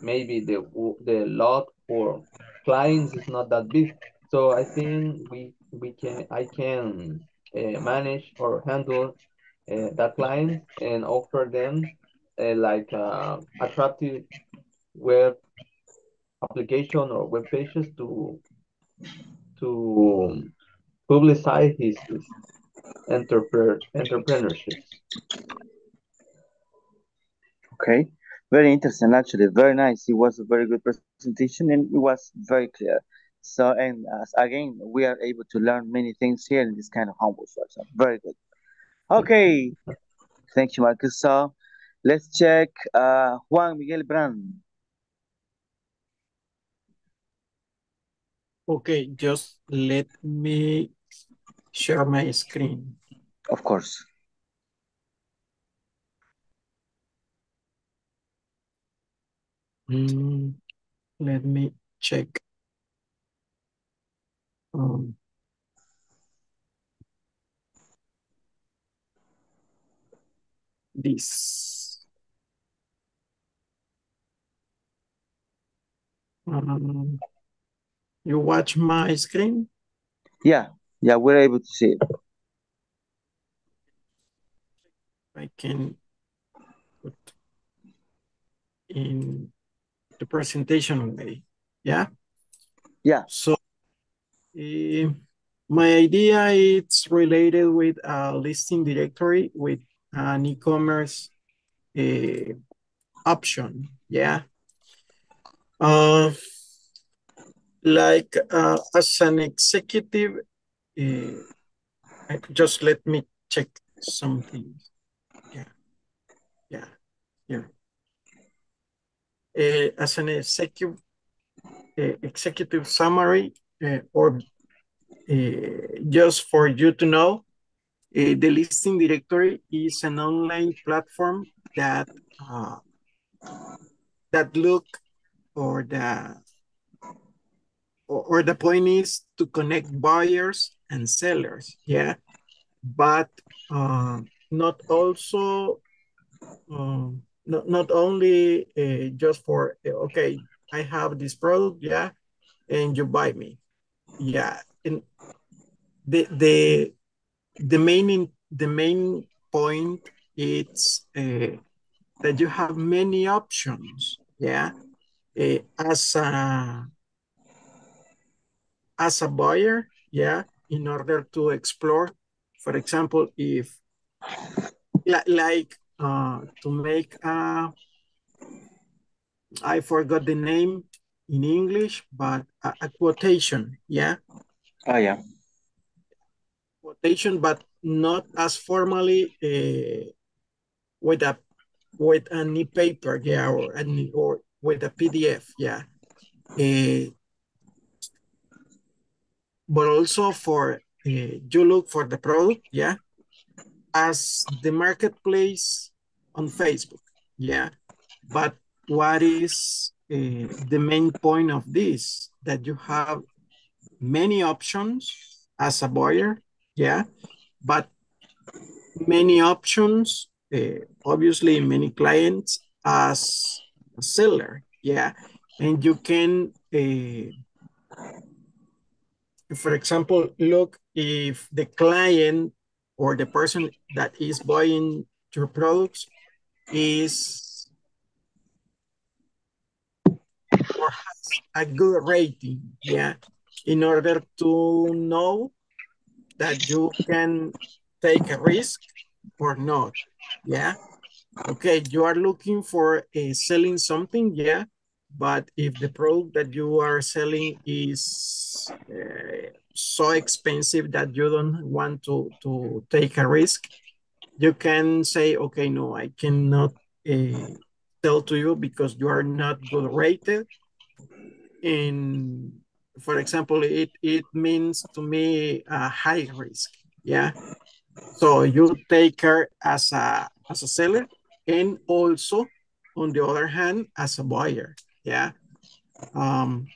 maybe the the lot for clients is not that big. So I think we we can I can uh, manage or handle uh, that client and offer them uh, like uh, attractive web application or web pages to to publicize his, his entrepreneur entrepreneurships. Okay, very interesting. Actually, very nice. It was a very good presentation, and it was very clear. So, and uh, again, we are able to learn many things here in this kind of humble So, very good. Okay, thank you, Marcus. So, let's check uh, Juan Miguel Brand. Okay, just let me share my screen. Of course. Mm, let me check. Um, this. Um, you watch my screen? Yeah, yeah, we're able to see it. I can put in the presentation way. Yeah? Yeah. So uh, my idea is related with a listing directory with an e-commerce uh, option. Yeah. Uh, like uh, as an executive, uh, just let me check something. Yeah, yeah, here. Uh, as an executive, uh, executive summary, or just for you to know, the listing directory is an online platform that uh, that look or the or, the point is to connect buyers and sellers, yeah, but uh, not also, um, not, not only uh, just for, okay, I have this product, yeah, and you buy me, yeah, and the, the, the main, the main point is uh, that you have many options, yeah, uh, as a, as a buyer, yeah, in order to explore, for example, if like uh, to make a, I forgot the name in English, but a, a quotation, yeah? Oh, yeah. Quotation, but not as formally uh, with a with any paper, yeah, or or with a PDF, yeah. Uh, but also for uh, you look for the product, yeah, as the marketplace on Facebook, yeah. But what is uh, the main point of this? That you have many options as a buyer, yeah, but many options, uh, obviously many clients as a seller, yeah, and you can uh, for example, look if the client or the person that is buying your products is or has a good rating, yeah, in order to know that you can take a risk or not, yeah. Okay, you are looking for a selling something, yeah, but if the product that you are selling is uh, so expensive that you don't want to, to take a risk, you can say, okay, no, I cannot uh, sell to you because you are not good rated. And for example, it, it means to me a high risk, yeah? So you take care as a, as a seller and also on the other hand, as a buyer, yeah. Um,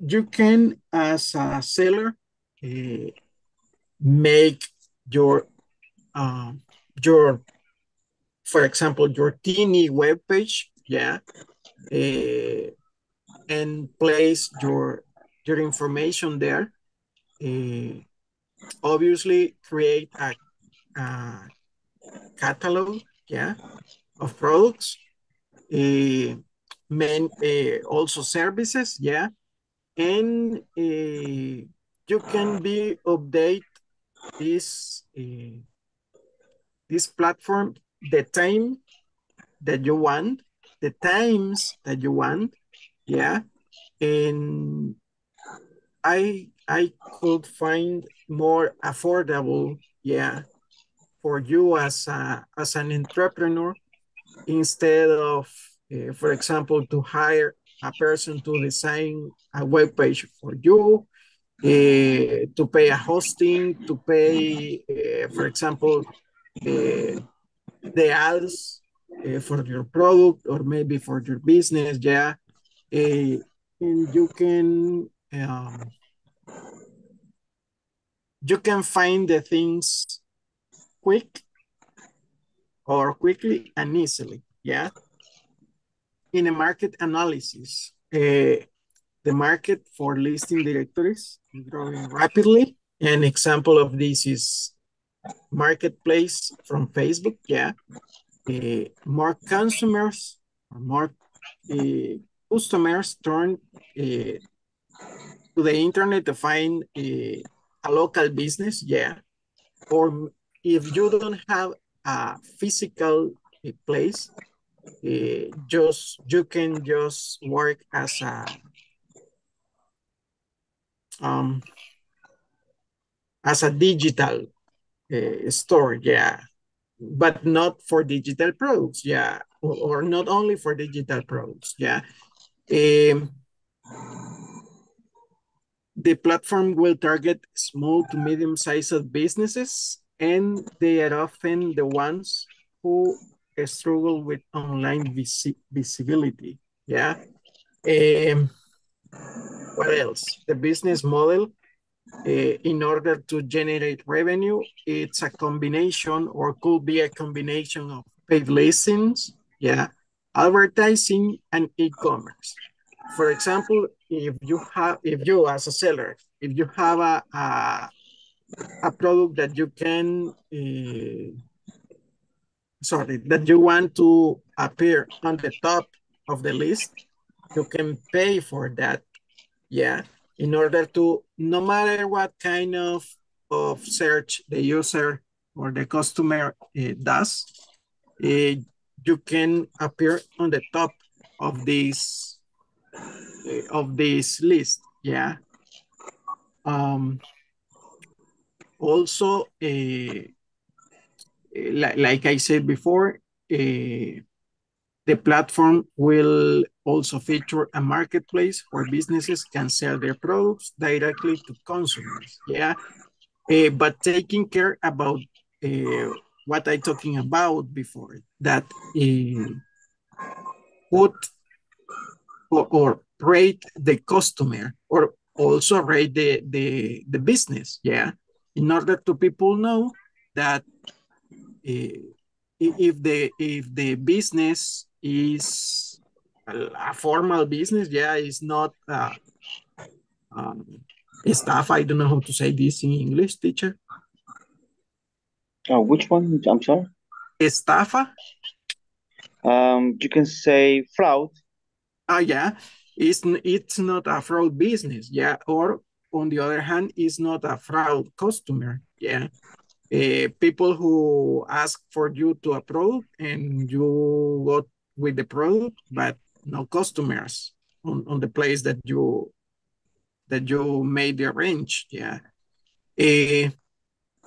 you can, as a seller, uh, make your, um, your, for example, your teeny web page, yeah, uh, and place your your information there. Uh, obviously, create a, a catalog, yeah, of products. Uh, men, uh, also services, yeah, and uh, you can be update this this platform the time that you want, the times that you want, yeah, and I I could find more affordable, yeah, for you as a as an entrepreneur instead of, uh, for example, to hire a person to design a web page for you, uh, to pay a hosting, to pay, uh, for example, the ads for your product or maybe for your business, yeah. And you can um, you can find the things quick or quickly and easily, yeah. In a market analysis, uh, the market for listing directories is growing rapidly. An example of this is marketplace from Facebook, yeah. Uh, more consumers, more uh, customers turn uh, to the internet to find a, a local business, yeah. Or if you don't have a physical place, uh, just you can just work as a um as a digital uh, store, yeah, but not for digital products, yeah, or, or not only for digital products, yeah. Um, the platform will target small to medium-sized businesses, and they are often the ones who struggle with online visi visibility. Yeah. Um, what else? The business model, uh, in order to generate revenue, it's a combination or could be a combination of paid listings, yeah, advertising and e-commerce. For example, if you have, if you as a seller, if you have a, a, a product that you can, uh, sorry, that you want to appear on the top of the list, you can pay for that, yeah, in order to, no matter what kind of, of search the user or the customer uh, does, uh, you can appear on the top of this of this list. Yeah. Um also uh, like, like i said before uh, the platform will also feature a marketplace where businesses can sell their products directly to consumers yeah? Uh, but taking care about uh, what I talking about before that uh, put or, or rate the customer or also rate the, the, the business, yeah, in order to people know that uh, if the if the business is a, formal business, yeah, it's not uh, um, staff. I don't know how to say this in English, teacher. Uh, which one? I'm sorry. Estafa. Um, you can say fraud. Ah, yeah. It's it's not a fraud business, yeah. Or on the other hand, is not a fraud customer, yeah. Uh, people who ask for you to a product and you go with the product, but no customers on, on the place that you that you made the arrange, yeah. Uh,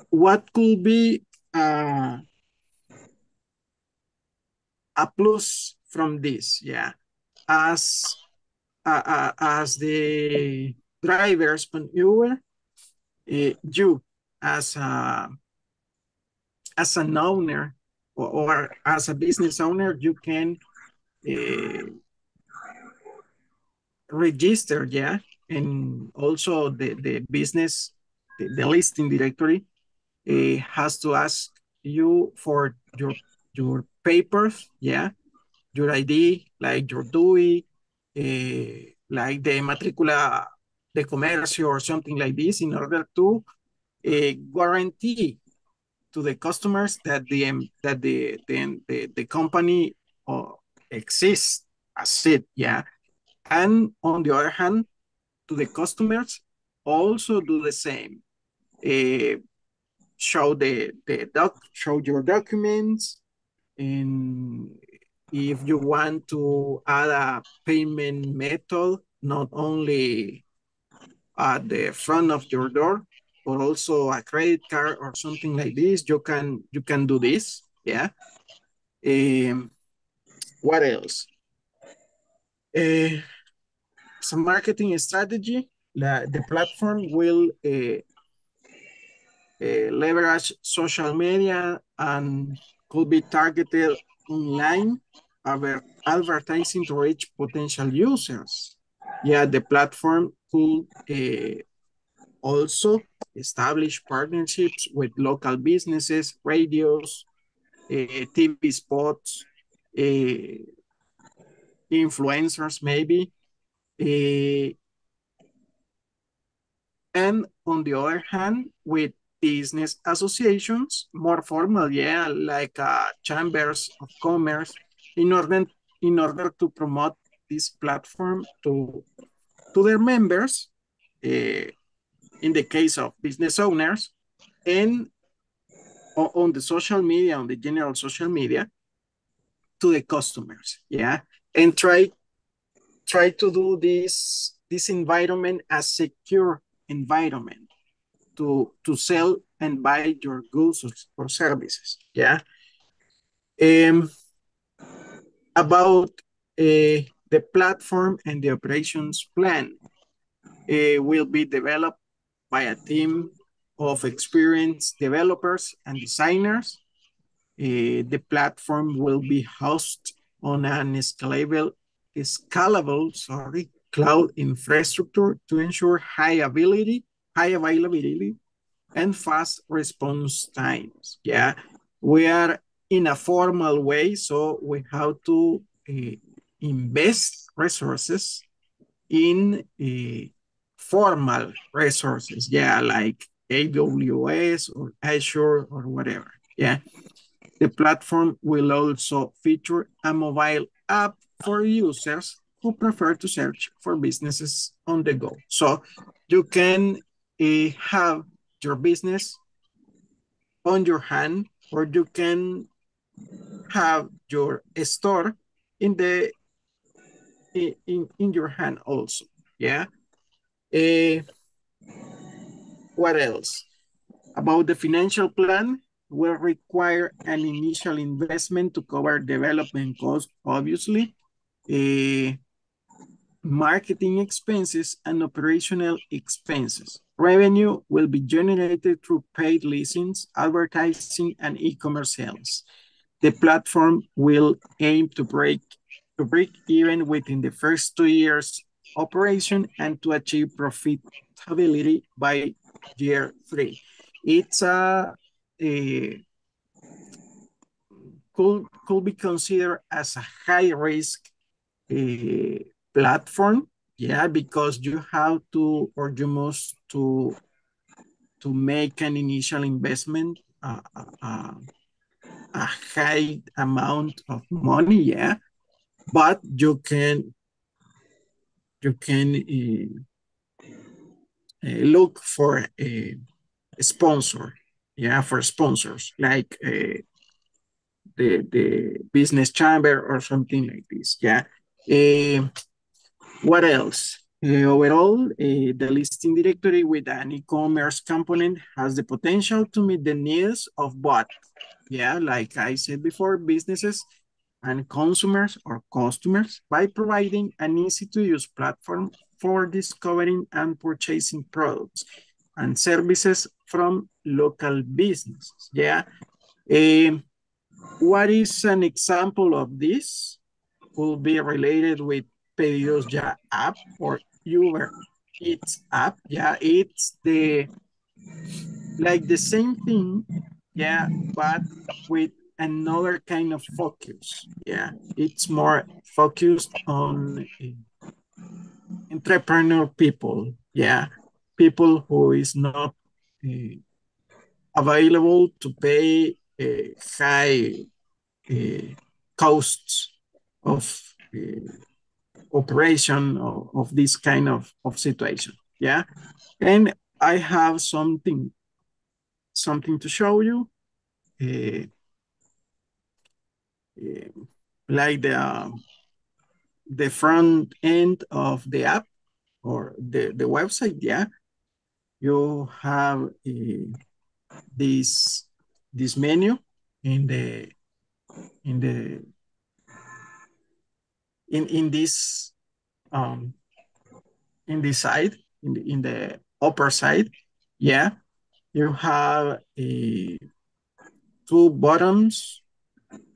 what could be uh, a plus from this, yeah, as uh, uh, as the drivers on Uber, uh, you as a as an owner or, or as a business owner, you can uh, register, yeah, and also the, the business, the, the listing directory uh, has to ask you for your your papers, yeah, your ID, like your DUI, uh, like the matrícula de comercio or something like this in order to uh, guarantee to the customers that the that the the the, the company uh, exists as it, yeah. And on the other hand, to the customers, also do the same. Uh, show the the doc, show your documents, and if you want to add a payment method, not only at the front of your door, or also a credit card or something like this, you can you can do this. Yeah. Um, what else? Uh, some marketing strategy. La, the platform will uh, uh, leverage social media and could be targeted online advertising to reach potential users. Yeah, the platform could uh, also establish partnerships with local businesses, radios, uh, TV spots, uh, influencers maybe. Uh, and on the other hand, with business associations, more formal, yeah, like uh, chambers of commerce, in order, in order to promote this platform to, to their members, uh, in the case of business owners, and on the social media, on the general social media, to the customers, yeah, and try try to do this this environment as secure environment to to sell and buy your goods or, or services, yeah. Um, about uh, the platform and the operations plan uh, will be developed by a team of experienced developers and designers. Uh, the platform will be hosted on an scalable, scalable sorry, cloud infrastructure to ensure high ability, high availability, and fast response times. Yeah, we are in a formal way, so we have to uh, invest resources in uh, formal resources, yeah, like AWS or Azure or whatever, yeah. The platform will also feature a mobile app for users who prefer to search for businesses on the go. So you can uh, have your business on your hand or you can have your store in the in, in your hand also yeah? Uh, what else? About the financial plan will require an initial investment to cover development costs obviously uh, marketing expenses and operational expenses. Revenue will be generated through paid listings advertising and e-commerce sales. The platform will aim to break to break even within the first two years operation and to achieve profitability by year three. It's a, a could could be considered as a high risk platform, yeah, because you have to or you must to to make an initial investment. Uh, uh, uh a high amount of money, yeah, but you can you can uh, uh, look for a, sponsor, yeah, for sponsors like uh, the the business chamber or something like this, yeah. Uh, what else? Uh, overall, uh, the listing directory with an e-commerce component has the potential to meet the needs of both yeah, like I said before, businesses and consumers or customers by providing an easy to use platform for discovering and purchasing products and services from local businesses. Yeah. Um, what is an example of this? Will be related with Pedidos Ya app or Uber Eats app. Yeah, it's the like the same thing, yeah, but with another kind of focus. Yeah, it's more focused on uh, entrepreneur people. Yeah, people who is not uh, available to pay uh, high costs of operation of, of this kind of, of situation. Yeah. And I have something, something to show you. Uh, uh, like the, the front end of the app or the, the website, yeah. You have uh, this, this menu in the, in the in in this um in this side in the in the upper side yeah you have a two buttons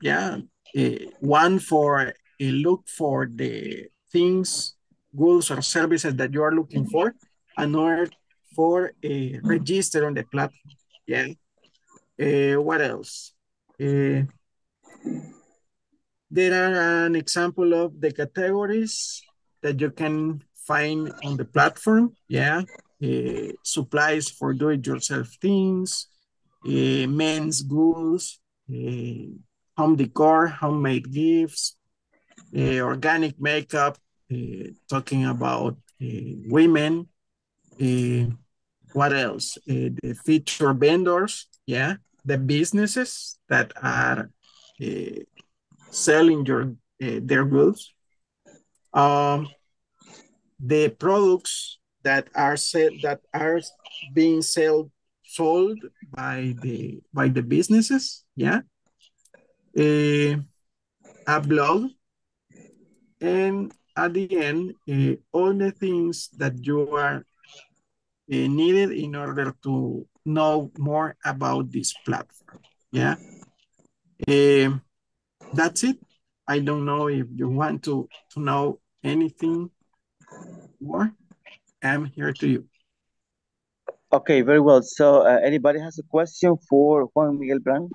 yeah a, one for a look for the things goods or services that you are looking for another for a register on the platform yeah uh, what else uh, there are an example of the categories that you can find on the platform. Yeah, uh, supplies for do-it-yourself things, uh, men's goods, uh, home decor, homemade gifts, uh, organic makeup, uh, talking about uh, women. what else? the feature vendors, yeah, the businesses that are selling your uh, their goods. Um, the products that are sell that are being sold sold by the by the businesses, yeah. Uh, a blog, and at the end, uh, all the things that you are uh, needed in order to know more about this platform. Yeah. That's it. I don't know if you want to, to know anything more. I'm here to you. Okay, very well. So uh, anybody has a question for Juan Miguel Bran?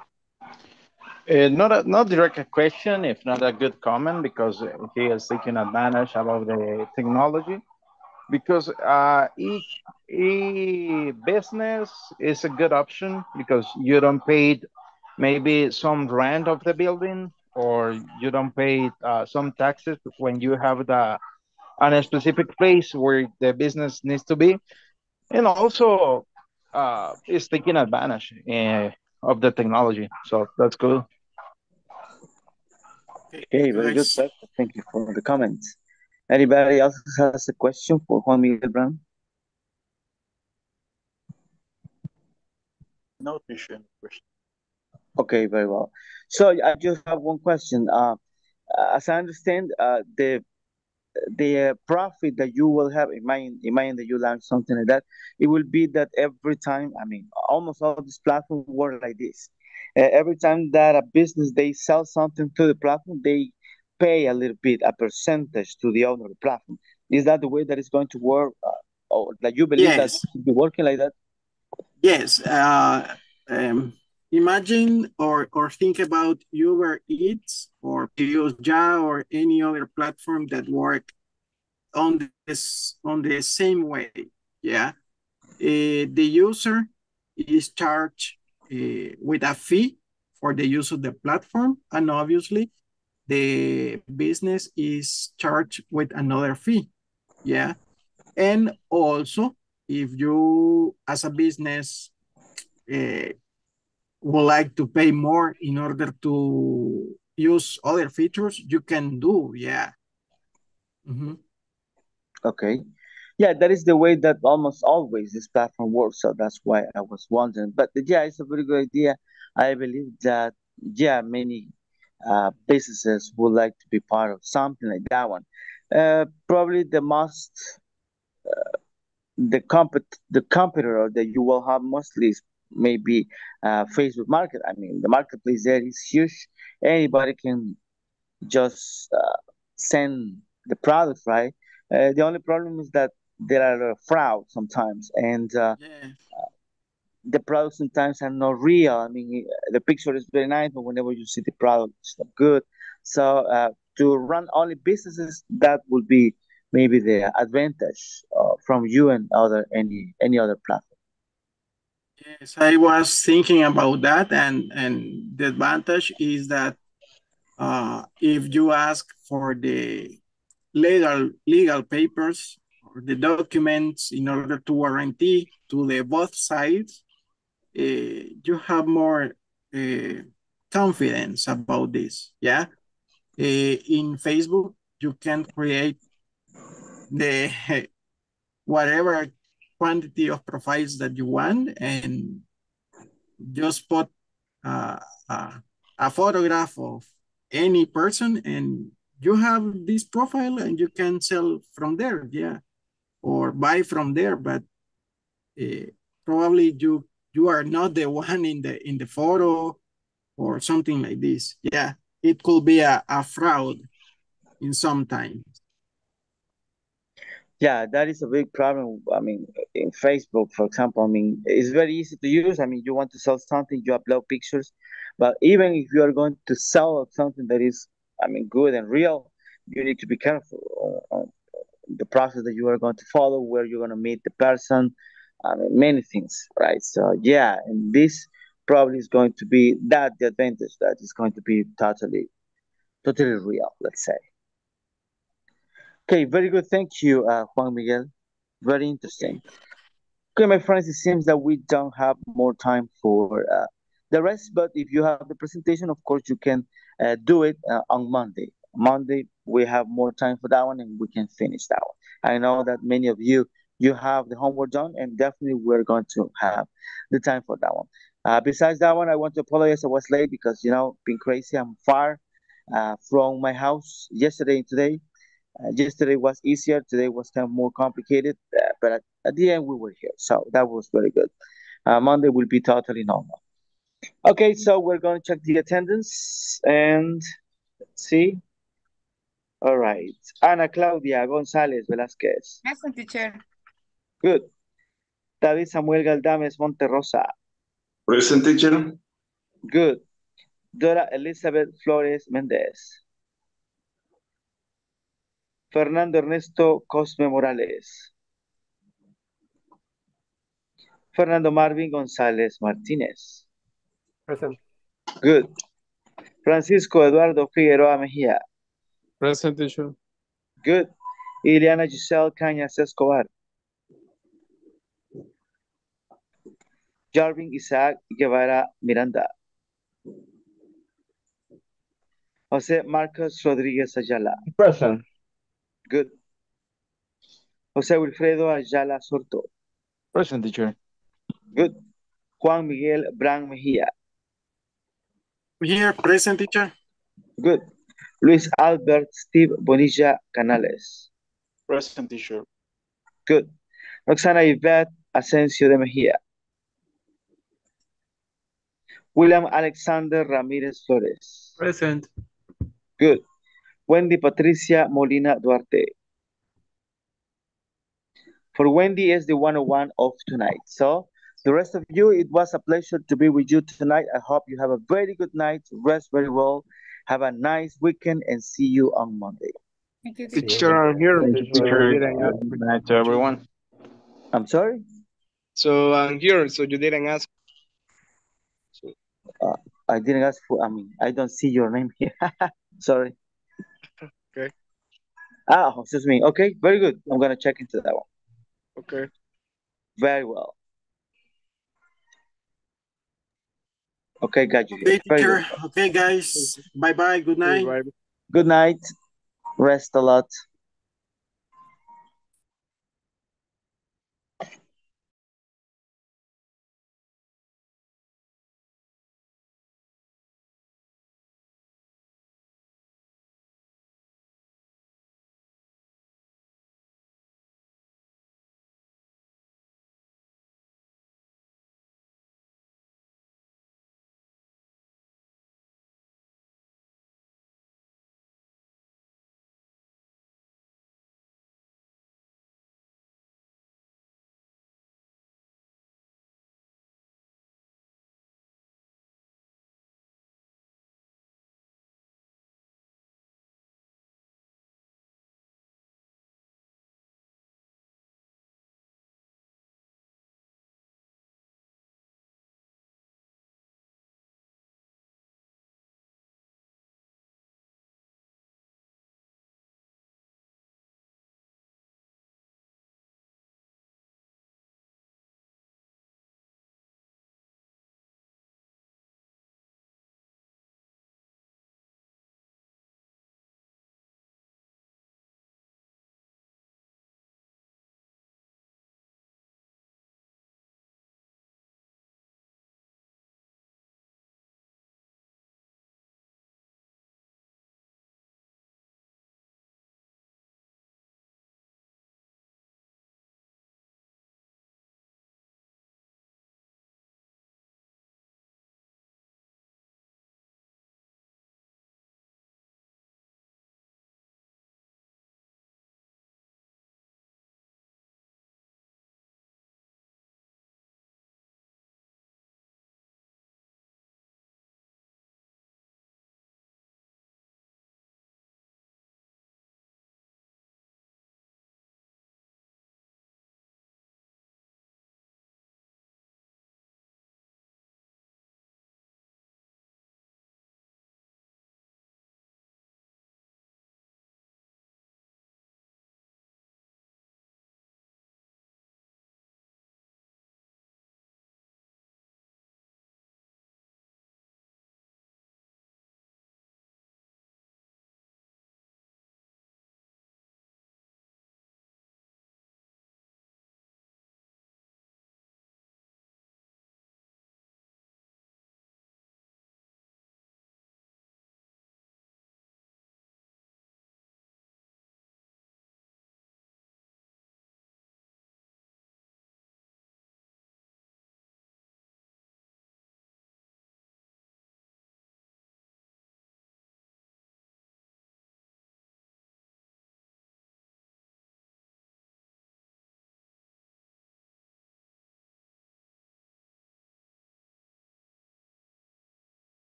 Uh, not a not direct a question, if not a good comment, because he is taking advantage about the technology. Because uh, e, e business is a good option because you don't pay maybe some rent of the building or you don't pay uh, some taxes when you have the on a specific place where the business needs to be. And also uh, it's taking advantage uh, of the technology. So that's cool okay very good thank you for the comments anybody else has a question for juan miguel bran no question Okay, very well. So I just have one question. Uh, as I understand, uh, the the profit that you will have, imagine, imagine that you launch something like that, it will be that every time, I mean, almost all these platforms work like this. Uh, every time that a business, they sell something to the platform, they pay a little bit, a percentage to the owner of the platform. Is that the way that it's going to work? Uh, or that you believe yes. that be working like that? Yes. Uh, um, imagine or, or think about Uber Eats or Pedidos or any other platform that work on this on the same way. Yeah, uh, the user is charged uh, with a fee for the use of the platform, and obviously the business is charged with another fee. Yeah, and also if you as a business uh, would like to pay more in order to use other features, you can do, yeah. Mm -hmm. Okay. Yeah, that is the way that almost always this platform works. So that's why I was wondering. But yeah, it's a very good idea. I believe that, yeah, many uh, businesses would like to be part of something like that one. Uh, probably the most, uh, the, comp the competitor that you will have mostly is maybe uh, Facebook Market. I mean, the marketplace there is huge. Anybody can just uh, send the product, right? Uh, the only problem is that there are fraud sometimes, and uh, Yeah. the products sometimes are not real. I mean, the picture is very nice, but whenever you see the product, it's not good. So uh, to run only businesses, that would be maybe the advantage uh, from you and other any any other platform. Yes, I was thinking about that, and and the advantage is that uh, if you ask for the legal legal papers or the documents in order to guarantee to the both sides, uh, you have more uh, confidence about this. Yeah, uh, in Facebook you can create the whatever quantity of profiles that you want and just put uh, uh, a photograph of any person and you have this profile and you can sell from there yeah or buy from there. But uh, probably you you are not the one in the in the photo or something like this. Yeah it could be a, a fraud in some time Yeah, that is a big problem. I mean, in Facebook, for example, I mean, it's very easy to use. I mean, you want to sell something, you upload pictures, but even if you are going to sell something that is, I mean, good and real, you need to be careful on, the process that you are going to follow, where you're going to meet the person, I mean, many things, right? So yeah, and this probably is going to be that the advantage that is going to be totally, totally real, let's say. Okay, very good. Thank you, uh, Juan Miguel. Very interesting. Okay, my friends, it seems that we don't have more time for uh, the rest, but if you have the presentation, of course, you can uh, do it uh, on Monday. Monday, we have more time for that one and we can finish that one. I know that many of you, you have the homework done and definitely we're going to have the time for that one. Uh, besides that one, I want to apologize. I was late because, you know, been crazy. I'm far uh, from my house yesterday and today. Uh, yesterday was easier, today was kind of more complicated, uh, but at, at the end we were here, so that was very good. Uh, Monday will be totally normal. Okay, so we're going to check the attendance and let's see. All right, Ana Claudia González Velázquez. Present teacher. Good. David Samuel Galdames Monterrosa. Present teacher. Good. Dora Elizabeth Flores Mendez. Fernando Ernesto Cosme Morales. Fernando Marvin González Martínez. Present. Good. Francisco Eduardo Figueroa Mejía. Present teacher. Good. Ileana Giselle Cañas Escobar. Jarvin Isaac Guevara Miranda. José Marcos Rodríguez Ayala. Present. Good. José Wilfredo Ayala Sorto. Present teacher. Good. Juan Miguel Bran Mejía. here present teacher Good. Luis Albert Steve Bonilla Canales. Present teacher. Good. Roxana Yvette Asensio de Mejía. William Alexander Ramírez Flores. Present. Good. Wendy Patricia Molina Duarte. For Wendy is the 101 of tonight. So the rest of you, it was a pleasure to be with you tonight. I hope you have a very good night. Rest very well. Have a nice weekend and see you on Monday. Thank you, teacher. Teacher, I'm here. Thank you, teacher. you didn't ask. Good night to everyone. I'm sorry. So I'm here, so you didn't ask. Uh, I didn't ask for, I mean, I don't see your name here. Sorry. Okay. Ah, excuse me. Okay, very good. I'm gonna check into that one. Okay. Very well. Okay, got you here. okay Very teacher good. okay guys bye bye good night Good night. Rest a lot.